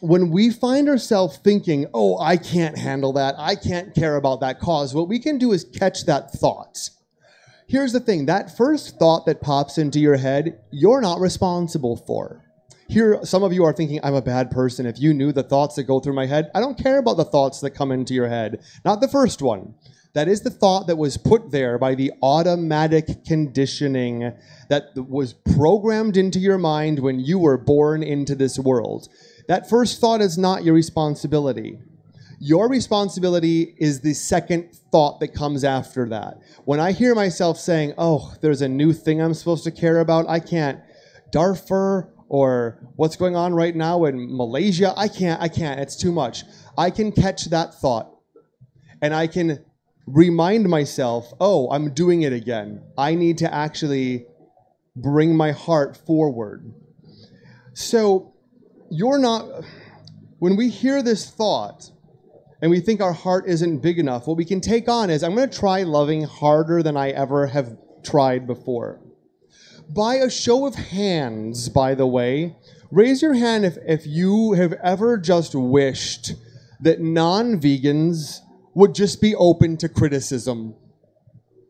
when we find ourselves thinking, oh, I can't handle that, I can't care about that cause, what we can do is catch that thought here's the thing that first thought that pops into your head, you're not responsible for. Here, some of you are thinking, I'm a bad person. If you knew the thoughts that go through my head, I don't care about the thoughts that come into your head. Not the first one. That is the thought that was put there by the automatic conditioning that was programmed into your mind when you were born into this world. That first thought is not your responsibility. Your responsibility is the second thought that comes after that. When I hear myself saying, oh, there's a new thing I'm supposed to care about, I can't. Darfur or what's going on right now in Malaysia, I can't, I can't, it's too much. I can catch that thought and I can remind myself, oh, I'm doing it again. I need to actually bring my heart forward. So you're not, when we hear this thought, and we think our heart isn't big enough, what we can take on is I'm going to try loving harder than I ever have tried before. By a show of hands, by the way, raise your hand if, if you have ever just wished that non vegans would just be open to criticism.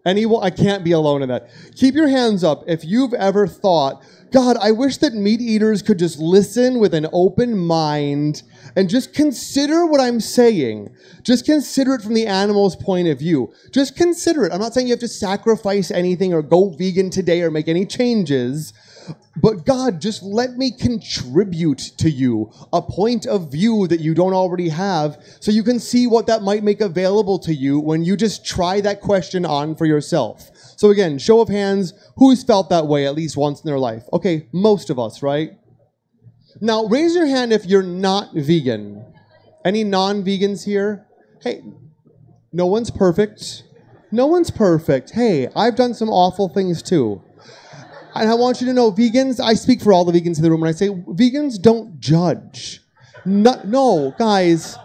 Anyone, I can't be alone in that. Keep your hands up if you've ever thought, God, I wish that meat eaters could just listen with an open mind and just consider what I'm saying. Just consider it from the animal's point of view. Just consider it. I'm not saying you have to sacrifice anything or go vegan today or make any changes. But God, just let me contribute to you a point of view that you don't already have so you can see what that might make available to you when you just try that question on for yourself. So, again, show of hands, who's felt that way at least once in their life? Okay, most of us, right? Now, raise your hand if you're not vegan. Any non vegans here? Hey, no one's perfect. No one's perfect. Hey, I've done some awful things too. And I want you to know, vegans, I speak for all the vegans in the room when I say vegans don't judge. No, no, guys,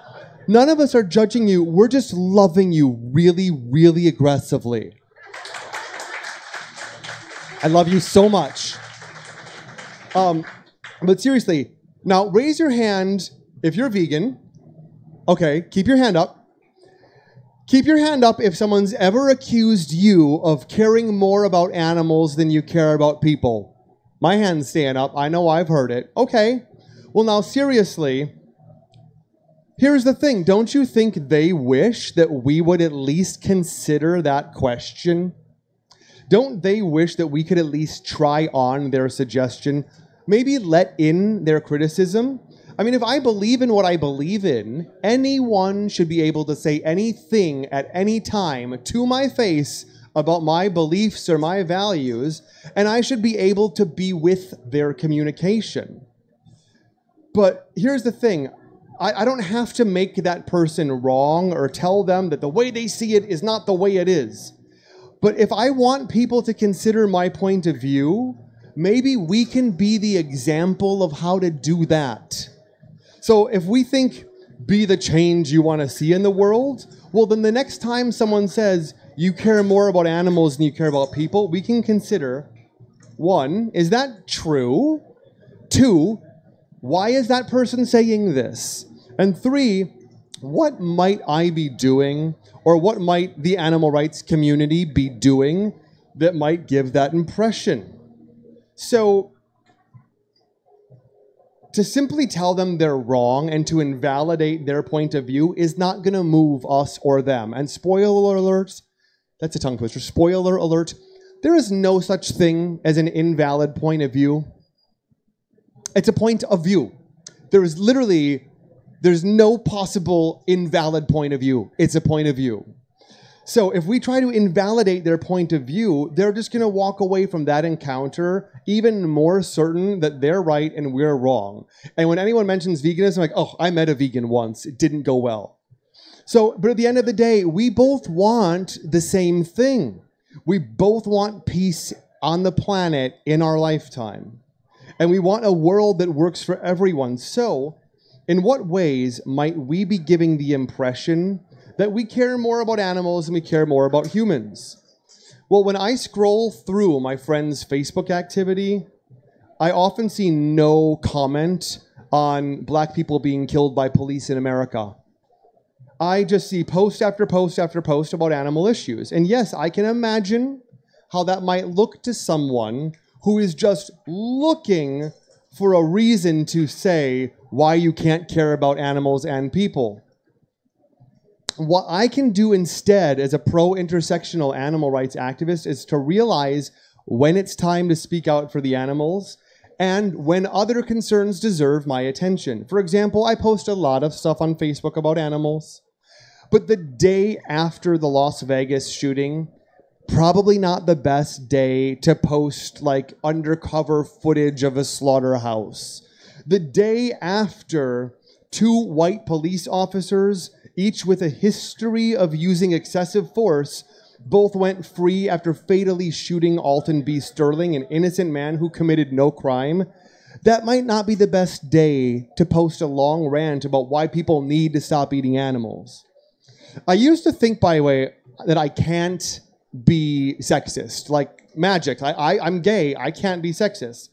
none of us are judging you. We're just loving you really, really aggressively. I love you so much. Um, but seriously, now raise your hand if you're vegan. Okay, keep your hand up. Keep your hand up if someone's ever accused you of caring more about animals than you care about people. My hand's staying up. I know I've heard it. Okay. Well, now, seriously, here's the thing don't you think they wish that we would at least consider that question? Don't they wish that we could at least try on their suggestion? Maybe let in their criticism? I mean, if I believe in what I believe in, anyone should be able to say anything at any time to my face about my beliefs or my values, and I should be able to be with their communication. But here's the thing I, I, don't have to make that person wrong or tell them that the way they see it is not the way it is. But if I want people to consider my point of view, maybe we can be the example of how to do that. So if we think be the change you want to see in the world, well, then the next time someone says you care more about animals than you care about people, we can consider one, is that true? Two, why is that person saying this? And three, what might I be doing or what might the animal rights community be doing that might give that impression? So, to simply tell them they're wrong and to invalidate their point of view is not going to move us or them. And spoiler alert, that's a tongue twister. Spoiler alert, there is no such thing as an invalid point of view. It's a point of view. There is literally there's no possible invalid point of view. It's a point of view. So if we try to invalidate their point of view, they're just going to walk away from that encounter even more certain that they're right and we're wrong. And when anyone mentions veganism, I'm like, oh, I met a vegan once. It didn't go well. So, but at the end of the day, we both want the same thing. We both want peace on the planet in our lifetime. And we want a world that works for everyone. So, in what ways might we be giving the impression that we care more about animals and we care more about humans? Well, when I scroll through my friend's Facebook activity, I often see no comment on black people being killed by police in America. I just see post after post after post about animal issues. And yes, I can imagine how that might look to someone who is just looking for a reason to say why you can't care about animals and people. What I can do instead as a pro intersectional animal rights activist is to realize when it's time to speak out for the animals and when other concerns deserve my attention. For example, I post a lot of stuff on Facebook about animals, but the day after the Las Vegas shooting, probably not the best day to post like undercover footage of a slaughterhouse. The day after two white police officers, each with a history of using excessive force, both went free after fatally shooting Alton B. Sterling, an innocent man who committed no crime. That might not be the best day to post a long rant about why people need to stop eating animals. I used to think, by the way, that I can't be sexist. Like magic. I, I, I'm gay. I can't be sexist.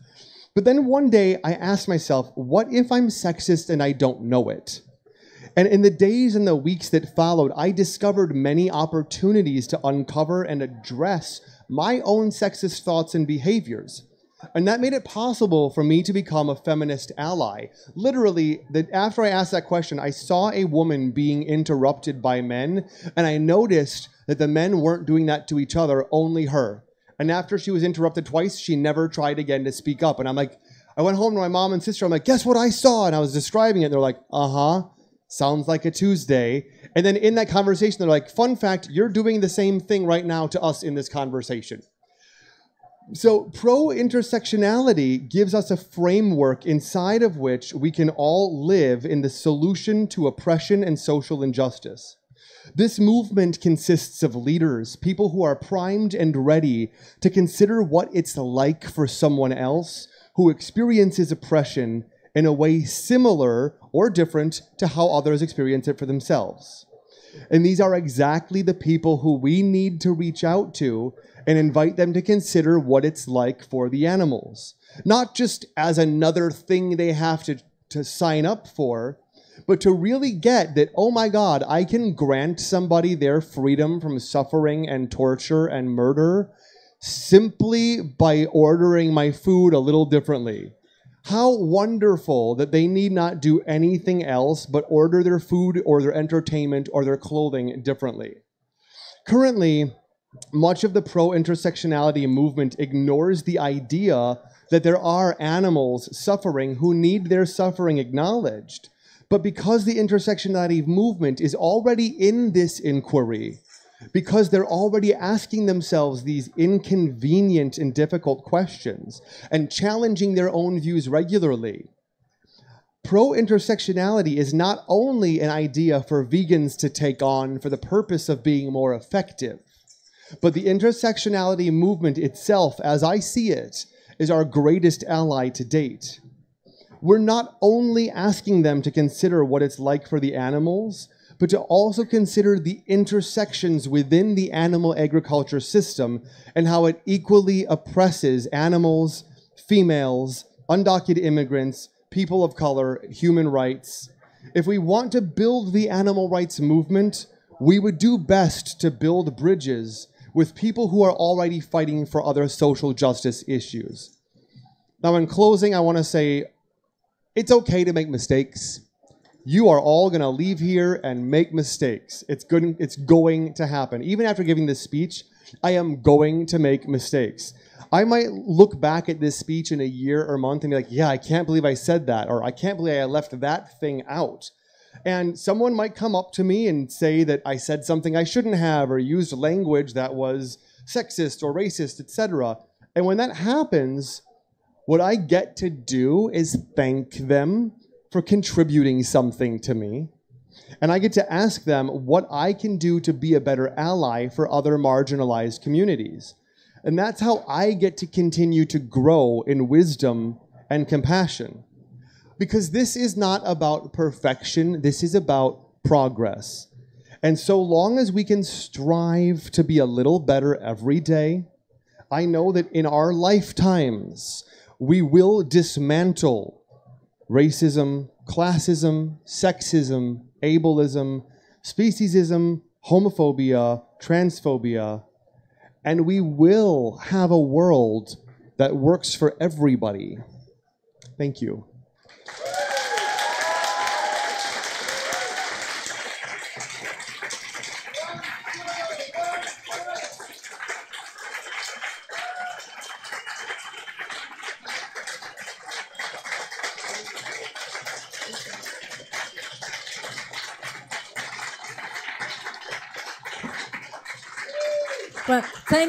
But then one day I asked myself, what if I'm sexist and I don't know it? And in the days and the weeks that followed, I discovered many opportunities to uncover and address my own sexist thoughts and behaviors. And that made it possible for me to become a feminist ally. Literally, the, after I asked that question, I saw a woman being interrupted by men, and I noticed that the men weren't doing that to each other, only her. And after she was interrupted twice, she never tried again to speak up. And I'm like, I went home to my mom and sister. I'm like, guess what I saw? And I was describing it. And they're like, uh huh, sounds like a Tuesday. And then in that conversation, they're like, fun fact, you're doing the same thing right now to us in this conversation. So, pro intersectionality gives us a framework inside of which we can all live in the solution to oppression and social injustice. This movement consists of leaders, people who are primed and ready to consider what it's like for someone else who experiences oppression in a way similar or different to how others experience it for themselves. And these are exactly the people who we need to reach out to and invite them to consider what it's like for the animals. Not just as another thing they have to, to sign up for, but to really get that, oh my God, I can grant somebody their freedom from suffering and torture and murder simply by ordering my food a little differently. How wonderful that they need not do anything else but order their food or their entertainment or their clothing differently. Currently, much of the pro intersectionality movement ignores the idea that there are animals suffering who need their suffering acknowledged. But because the intersectionality movement is already in this inquiry, because they're already asking themselves these inconvenient and difficult questions and challenging their own views regularly, pro intersectionality is not only an idea for vegans to take on for the purpose of being more effective, but the intersectionality movement itself, as I see it, is our greatest ally to date. we're not only asking them to consider what it's like for the animals, but to also consider the intersections within the animal agriculture system and how it equally oppresses animals, females, undocumented immigrants, people of color, human rights. If we want to build the animal rights movement, we would do best to build bridges with people who are already fighting for other social justice issues. Now, in closing, I want to say it's okay to make mistakes. You are all going to leave here and make mistakes. It's good it's going to happen. Even after giving this speech, I am going to make mistakes. I might look back at this speech in a year or month and be like, yeah, I can't believe I said that, or I can't believe I left that thing out. And someone might come up to me and say that I said something I shouldn't have, or used language that was sexist or racist, etc. And when that happens, what I get to do is thank them for contributing something to me. And I get to ask them what I can do to be a better ally for other marginalized communities. And that's how I get to continue to grow in wisdom and compassion. Because this is not about perfection, this is about progress. And so long as we can strive to be a little better every day, I know that in our lifetimes, we will dismantle racism, classism, sexism, ableism, speciesism, homophobia, transphobia, and we will have a world that works for everybody. Thank you.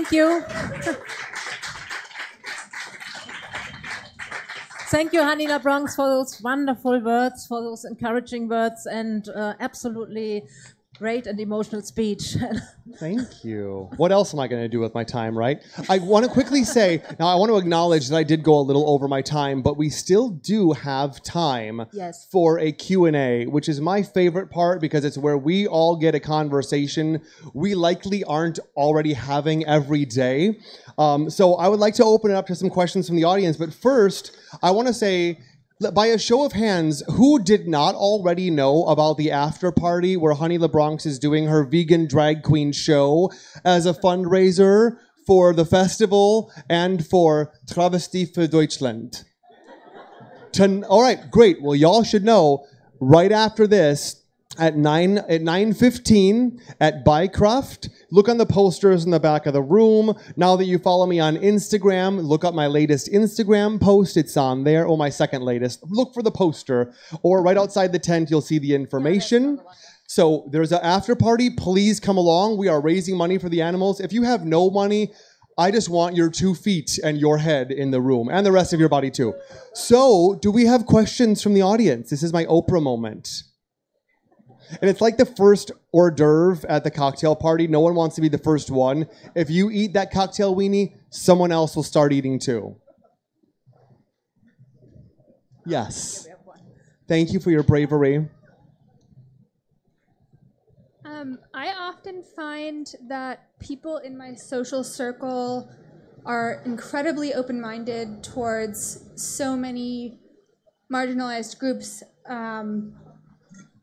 Thank you. thank you, Honey LaBronx, for those wonderful words, for those encouraging words, and uh, absolutely great and emotional speech. *laughs* Thank you. What else am I going to do with my time, right? I want to quickly say, now I want to acknowledge that I did go a little over my time, but we still do have time Yes. for a Q&A, which is my favorite part because it's where we all get a conversation we likely aren't already having every day. Um, so I would like to open it up to some questions from the audience, but first, I want to say by a show of hands, who did not already know about the after party where Honey LaBronx is doing her vegan drag queen show as a fundraiser for the festival and for Travestie für Deutschland? To, all right, great. Well, y'all should know right after this at 9 at 9:15 at Bycroft. Look on the posters in the back of the room. Now that you follow me on Instagram, look up my latest Instagram post. It's on there. Oh, my second latest. Look for the poster or right outside the tent you'll see the information. So there's an after party. Please come along. We are raising money for the animals. If you have no money, I just want your two feet and your head in the room and the rest of your body too. So, do we have questions from the audience? This is my Oprah moment. And it's like the first hors d'oeuvre at the cocktail party. No one wants to be the first one. If you eat that cocktail weenie, someone else will start eating too. Yes. Thank you for your bravery. Um, I often find that people in my social circle are incredibly open minded towards so many marginalized groups, um,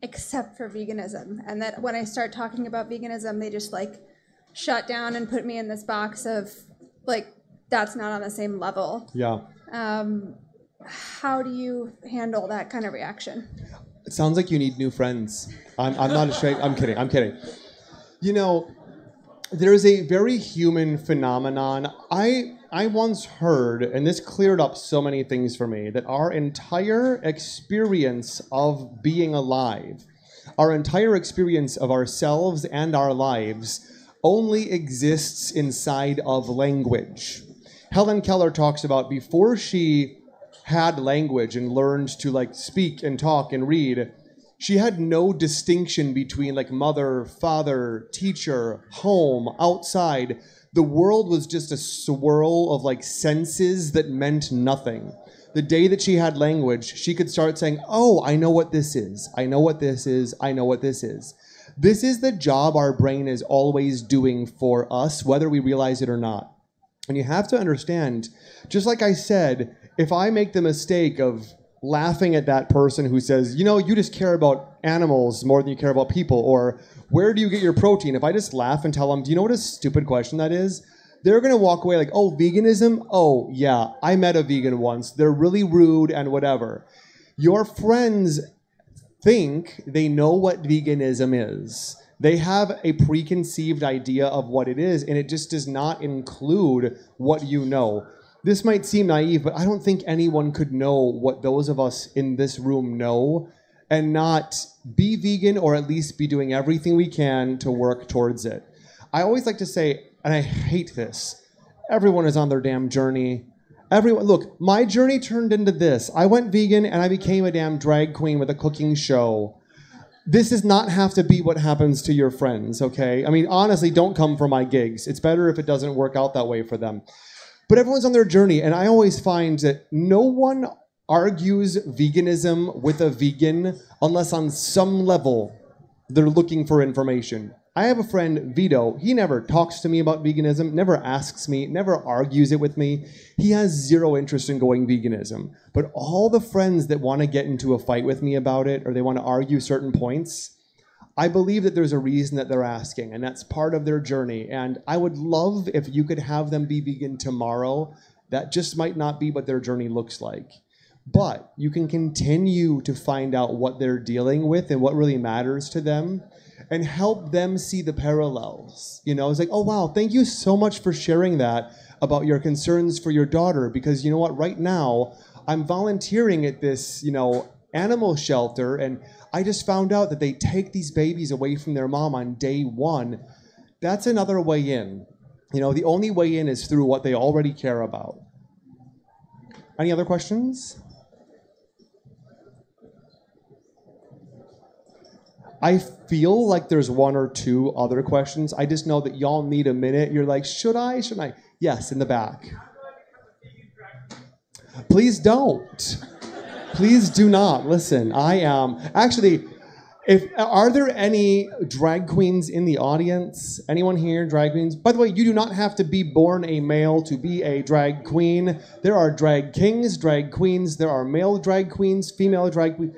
except for veganism. And that when I start talking about veganism, they just like shut down and put me in this box of like, that's not on the same level. Yeah. Um, how do you handle that kind of reaction? It sounds like you need new friends. I'm, I'm not ashamed. I'm kidding. I'm kidding. You know, there is a very human phenomenon. I I once heard, and this cleared up so many things for me, that our entire experience of being alive, our entire experience of ourselves and our lives, only exists inside of language. Helen Keller talks about before she had language and learned to like speak and talk and read, she had no distinction between like mother, father, teacher, home, outside. The world was just a swirl of like senses that meant nothing. the day that she had language, she could start saying, Oh, I know what this is. I know what this is. I know what this is. This is the job our brain is always doing for us, whether we realize it or not. And you have to understand, just like I said, if I make the mistake of laughing at that person who says, you know, you just care about animals more than you care about people, or where do you get your protein? If I just laugh and tell them, do you know what a stupid question that is? They're gonna walk away like, oh, veganism? Oh, yeah, I met a vegan once. They're really rude and whatever. Your friends think they know what veganism is. They have a preconceived idea of what it is, and it just does not include what you know. This might seem naive, but I don't think anyone could know what those of us in this room know and not be vegan or at least be doing everything we can to work towards it. I always like to say, and I hate this, everyone is on their damn journey. Everyone, look, my journey turned into this. I went vegan and I became a damn drag queen with a cooking show. This does not have to be what happens to your friends, okay? I mean, honestly, don't come for my gigs. It's better if it doesn't work out that way for them. But everyone's on their journey, and I always find that no one argues veganism with a vegan unless on some level they're looking for information. I have a friend, Vito. He never talks to me about veganism, never asks me, never argues it with me. He has zero interest in going veganism. But all the friends that want to get into a fight with me about it or they want to argue certain points, I believe that there's a reason that they're asking, and that's part of their journey. And I would love if you could have them be vegan tomorrow. That just might not be what their journey looks like. But you can continue to find out what they're dealing with and what really matters to them and help them see the parallels. You know, it's like, oh, wow, thank you so much for sharing that about your concerns for your daughter because you know what, right now, I'm volunteering at this, you know, animal shelter and I just found out that they take these babies away from their mom on day one. That's another way in. You know, the only way in is through what they already care about. Any other questions? I feel like there's one or two other questions. I just know that y'all need a minute. You're like, should I? Should I? Yes, in the back. Please don't. Please do not. Listen, I am actually. If are there any drag queens in the audience? Anyone here, drag queens? By the way, you do not have to be born a male to be a drag queen. There are drag kings, drag queens. There are male drag queens, female drag queens.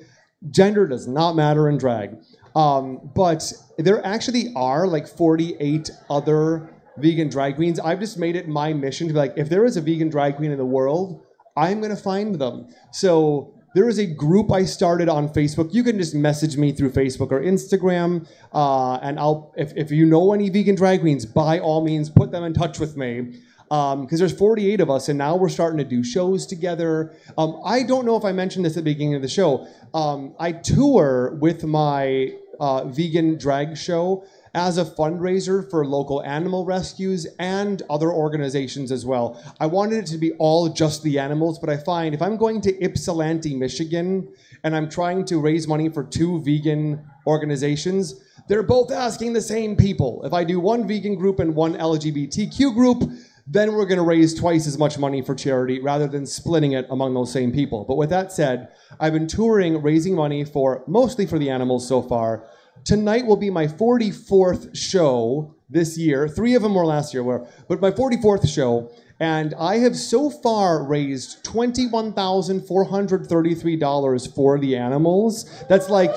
Gender does not matter in drag. Um, but there actually are like 48 other vegan drag queens. I've just made it my mission to be like, if there is a vegan drag queen in the world, I'm gonna find them. So there is a group I started on Facebook. You can just message me through Facebook or Instagram, uh, and I'll if, if you know any vegan drag queens, by all means, put them in touch with me because um, there's 48 of us, and now we're starting to do shows together. Um, I don't know if I mentioned this at the beginning of the show. Um, I tour with my uh, vegan drag show as a fundraiser for local animal rescues and other organizations as well. I wanted it to be all just the animals, but I find if I'm going to Ypsilanti, Michigan, and I'm trying to raise money for two vegan organizations, they're both asking the same people. If I do one vegan group and one LGBTQ group, then we're going to raise twice as much money for charity rather than splitting it among those same people. But with that said, I've been touring raising money for mostly for the animals so far. Tonight will be my 44th show this year. Three of them were last year, but my 44th show. And I have so far raised $21,433 for the animals. That's like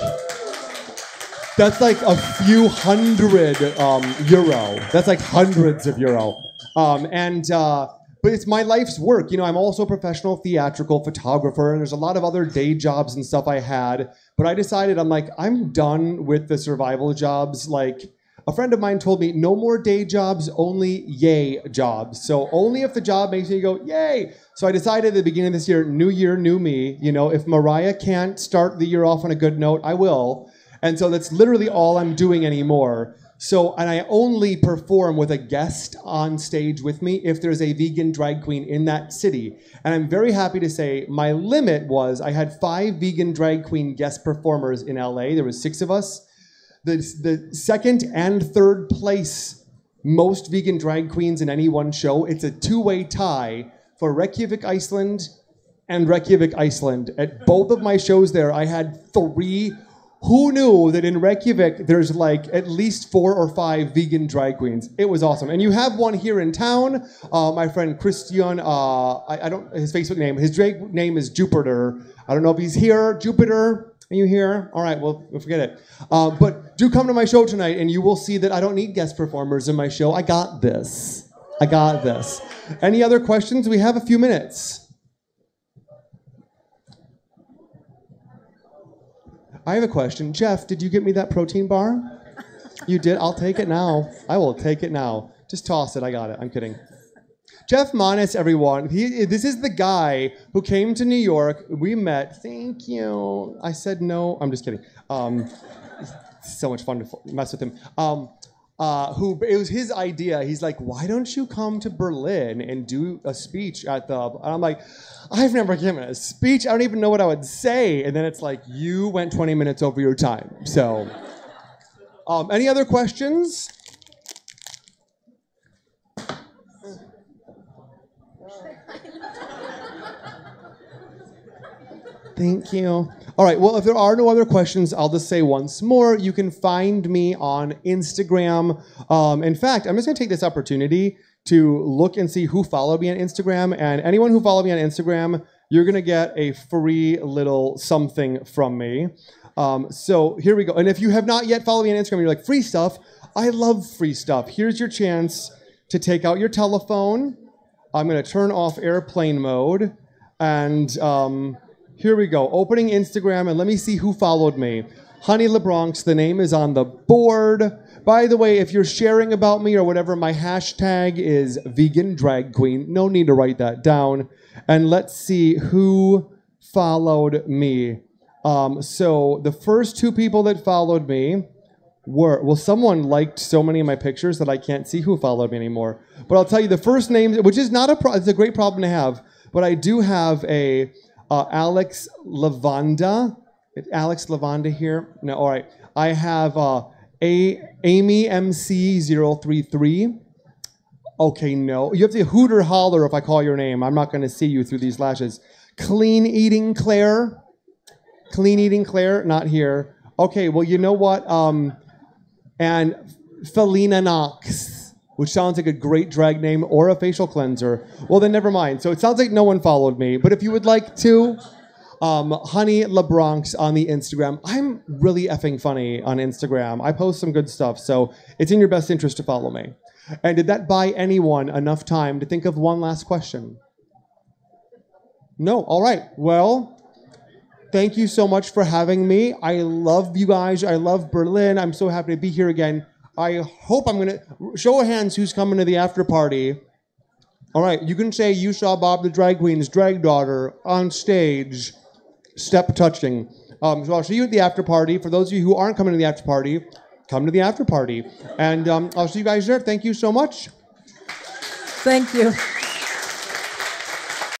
that's like a few hundred um, euro. That's like hundreds of euro. Um, and uh, but it's my life's work. You know, I'm also a professional theatrical photographer, and there's a lot of other day jobs and stuff I had. But I decided I'm like I'm done with the survival jobs. Like a friend of mine told me, no more day jobs, only yay jobs. So only if the job makes me go yay. So I decided at the beginning of this year, new year, new me. You know, if Mariah can't start the year off on a good note, I will. And so that's literally all I'm doing anymore. So, and I only perform with a guest on stage with me if there's a vegan drag queen in that city. And I'm very happy to say my limit was I had five vegan drag queen guest performers in LA. There was six of us. The, the second and third place most vegan drag queens in any one show, it's a two-way tie for Reykjavik, Iceland, and Reykjavik, Iceland. At both of my shows there, I had three. Who knew that in Reykjavik there's like at least four or five vegan drag queens? It was awesome, and you have one here in town. Uh, my friend Christian, uh, I, I don't his Facebook name. His drag name is Jupiter. I don't know if he's here. Jupiter, are you here? All right, well, forget it. Uh, but do come to my show tonight, and you will see that I don't need guest performers in my show. I got this. I got this. Any other questions? We have a few minutes. I have a question. Jeff, did you get me that protein bar? You did? I'll take it now. I will take it now. Just toss it. I got it. I'm kidding. Jeff Monis, everyone. He, this is the guy who came to New York. We met. Thank you. I said no. I'm just kidding. Um, so much fun to mess with him. Um, uh, who it was his idea. He's like, why don't you come to Berlin and do a speech at the? And I'm like, I've never given a speech. I don't even know what I would say. And then it's like, you went 20 minutes over your time. So, um, any other questions? Thank you. All right. Well, if there are no other questions, I'll just say once more you can find me on Instagram. Um, in fact, I'm just going to take this opportunity to look and see who followed me on Instagram. And anyone who followed me on Instagram, you're to get a free little something from me. Um, so here we go. And if you have not yet followed me on Instagram, you're like, free stuff. I love free stuff. Here's your chance to take out your telephone. I'm to turn off airplane mode. And. Um, here we go. Opening Instagram, and let me see who followed me. Honey LaBronx, the name is on the board. By the way, if you're sharing about me or whatever, my hashtag is vegan drag queen. No need to write that down. And let's see who followed me. Um, so the first two people that followed me were well, someone liked so many of my pictures that I can't see who followed me anymore. But I'll tell you the first name, which is not a pro- it's a great problem to have. But I do have a uh, Alex Lavanda. Alex Lavanda here. No, all right. I have uh, a Amy MC 033. Okay, no. You have to hooter holler if I call your name. I'm not going to see you through these lashes. Clean eating Claire. Clean eating Claire, not here. Okay, well, you know what? Um, and Felina Knox, which sounds like a great drag name or a facial cleanser. Well, then never mind. So it sounds like no one followed me. But if you would like to, um, Honey LaBronx on the Instagram. I'm really effing funny on Instagram. I post some good stuff, so it's in your best interest to follow me. And did that buy anyone enough time to think of one last question? No. All right. Well, thank you so much for having me. I love you guys. I love Berlin. I'm so happy to be here again. I hope I'm gonna show of hands who's coming to the after party. All right, you can say you saw Bob the drag queen's drag daughter on stage, step touching. Um, so I'll see you at the after party. For those of you who aren't coming to the after party, come to the after party, and um, I'll see you guys there. Thank you so much. Thank you.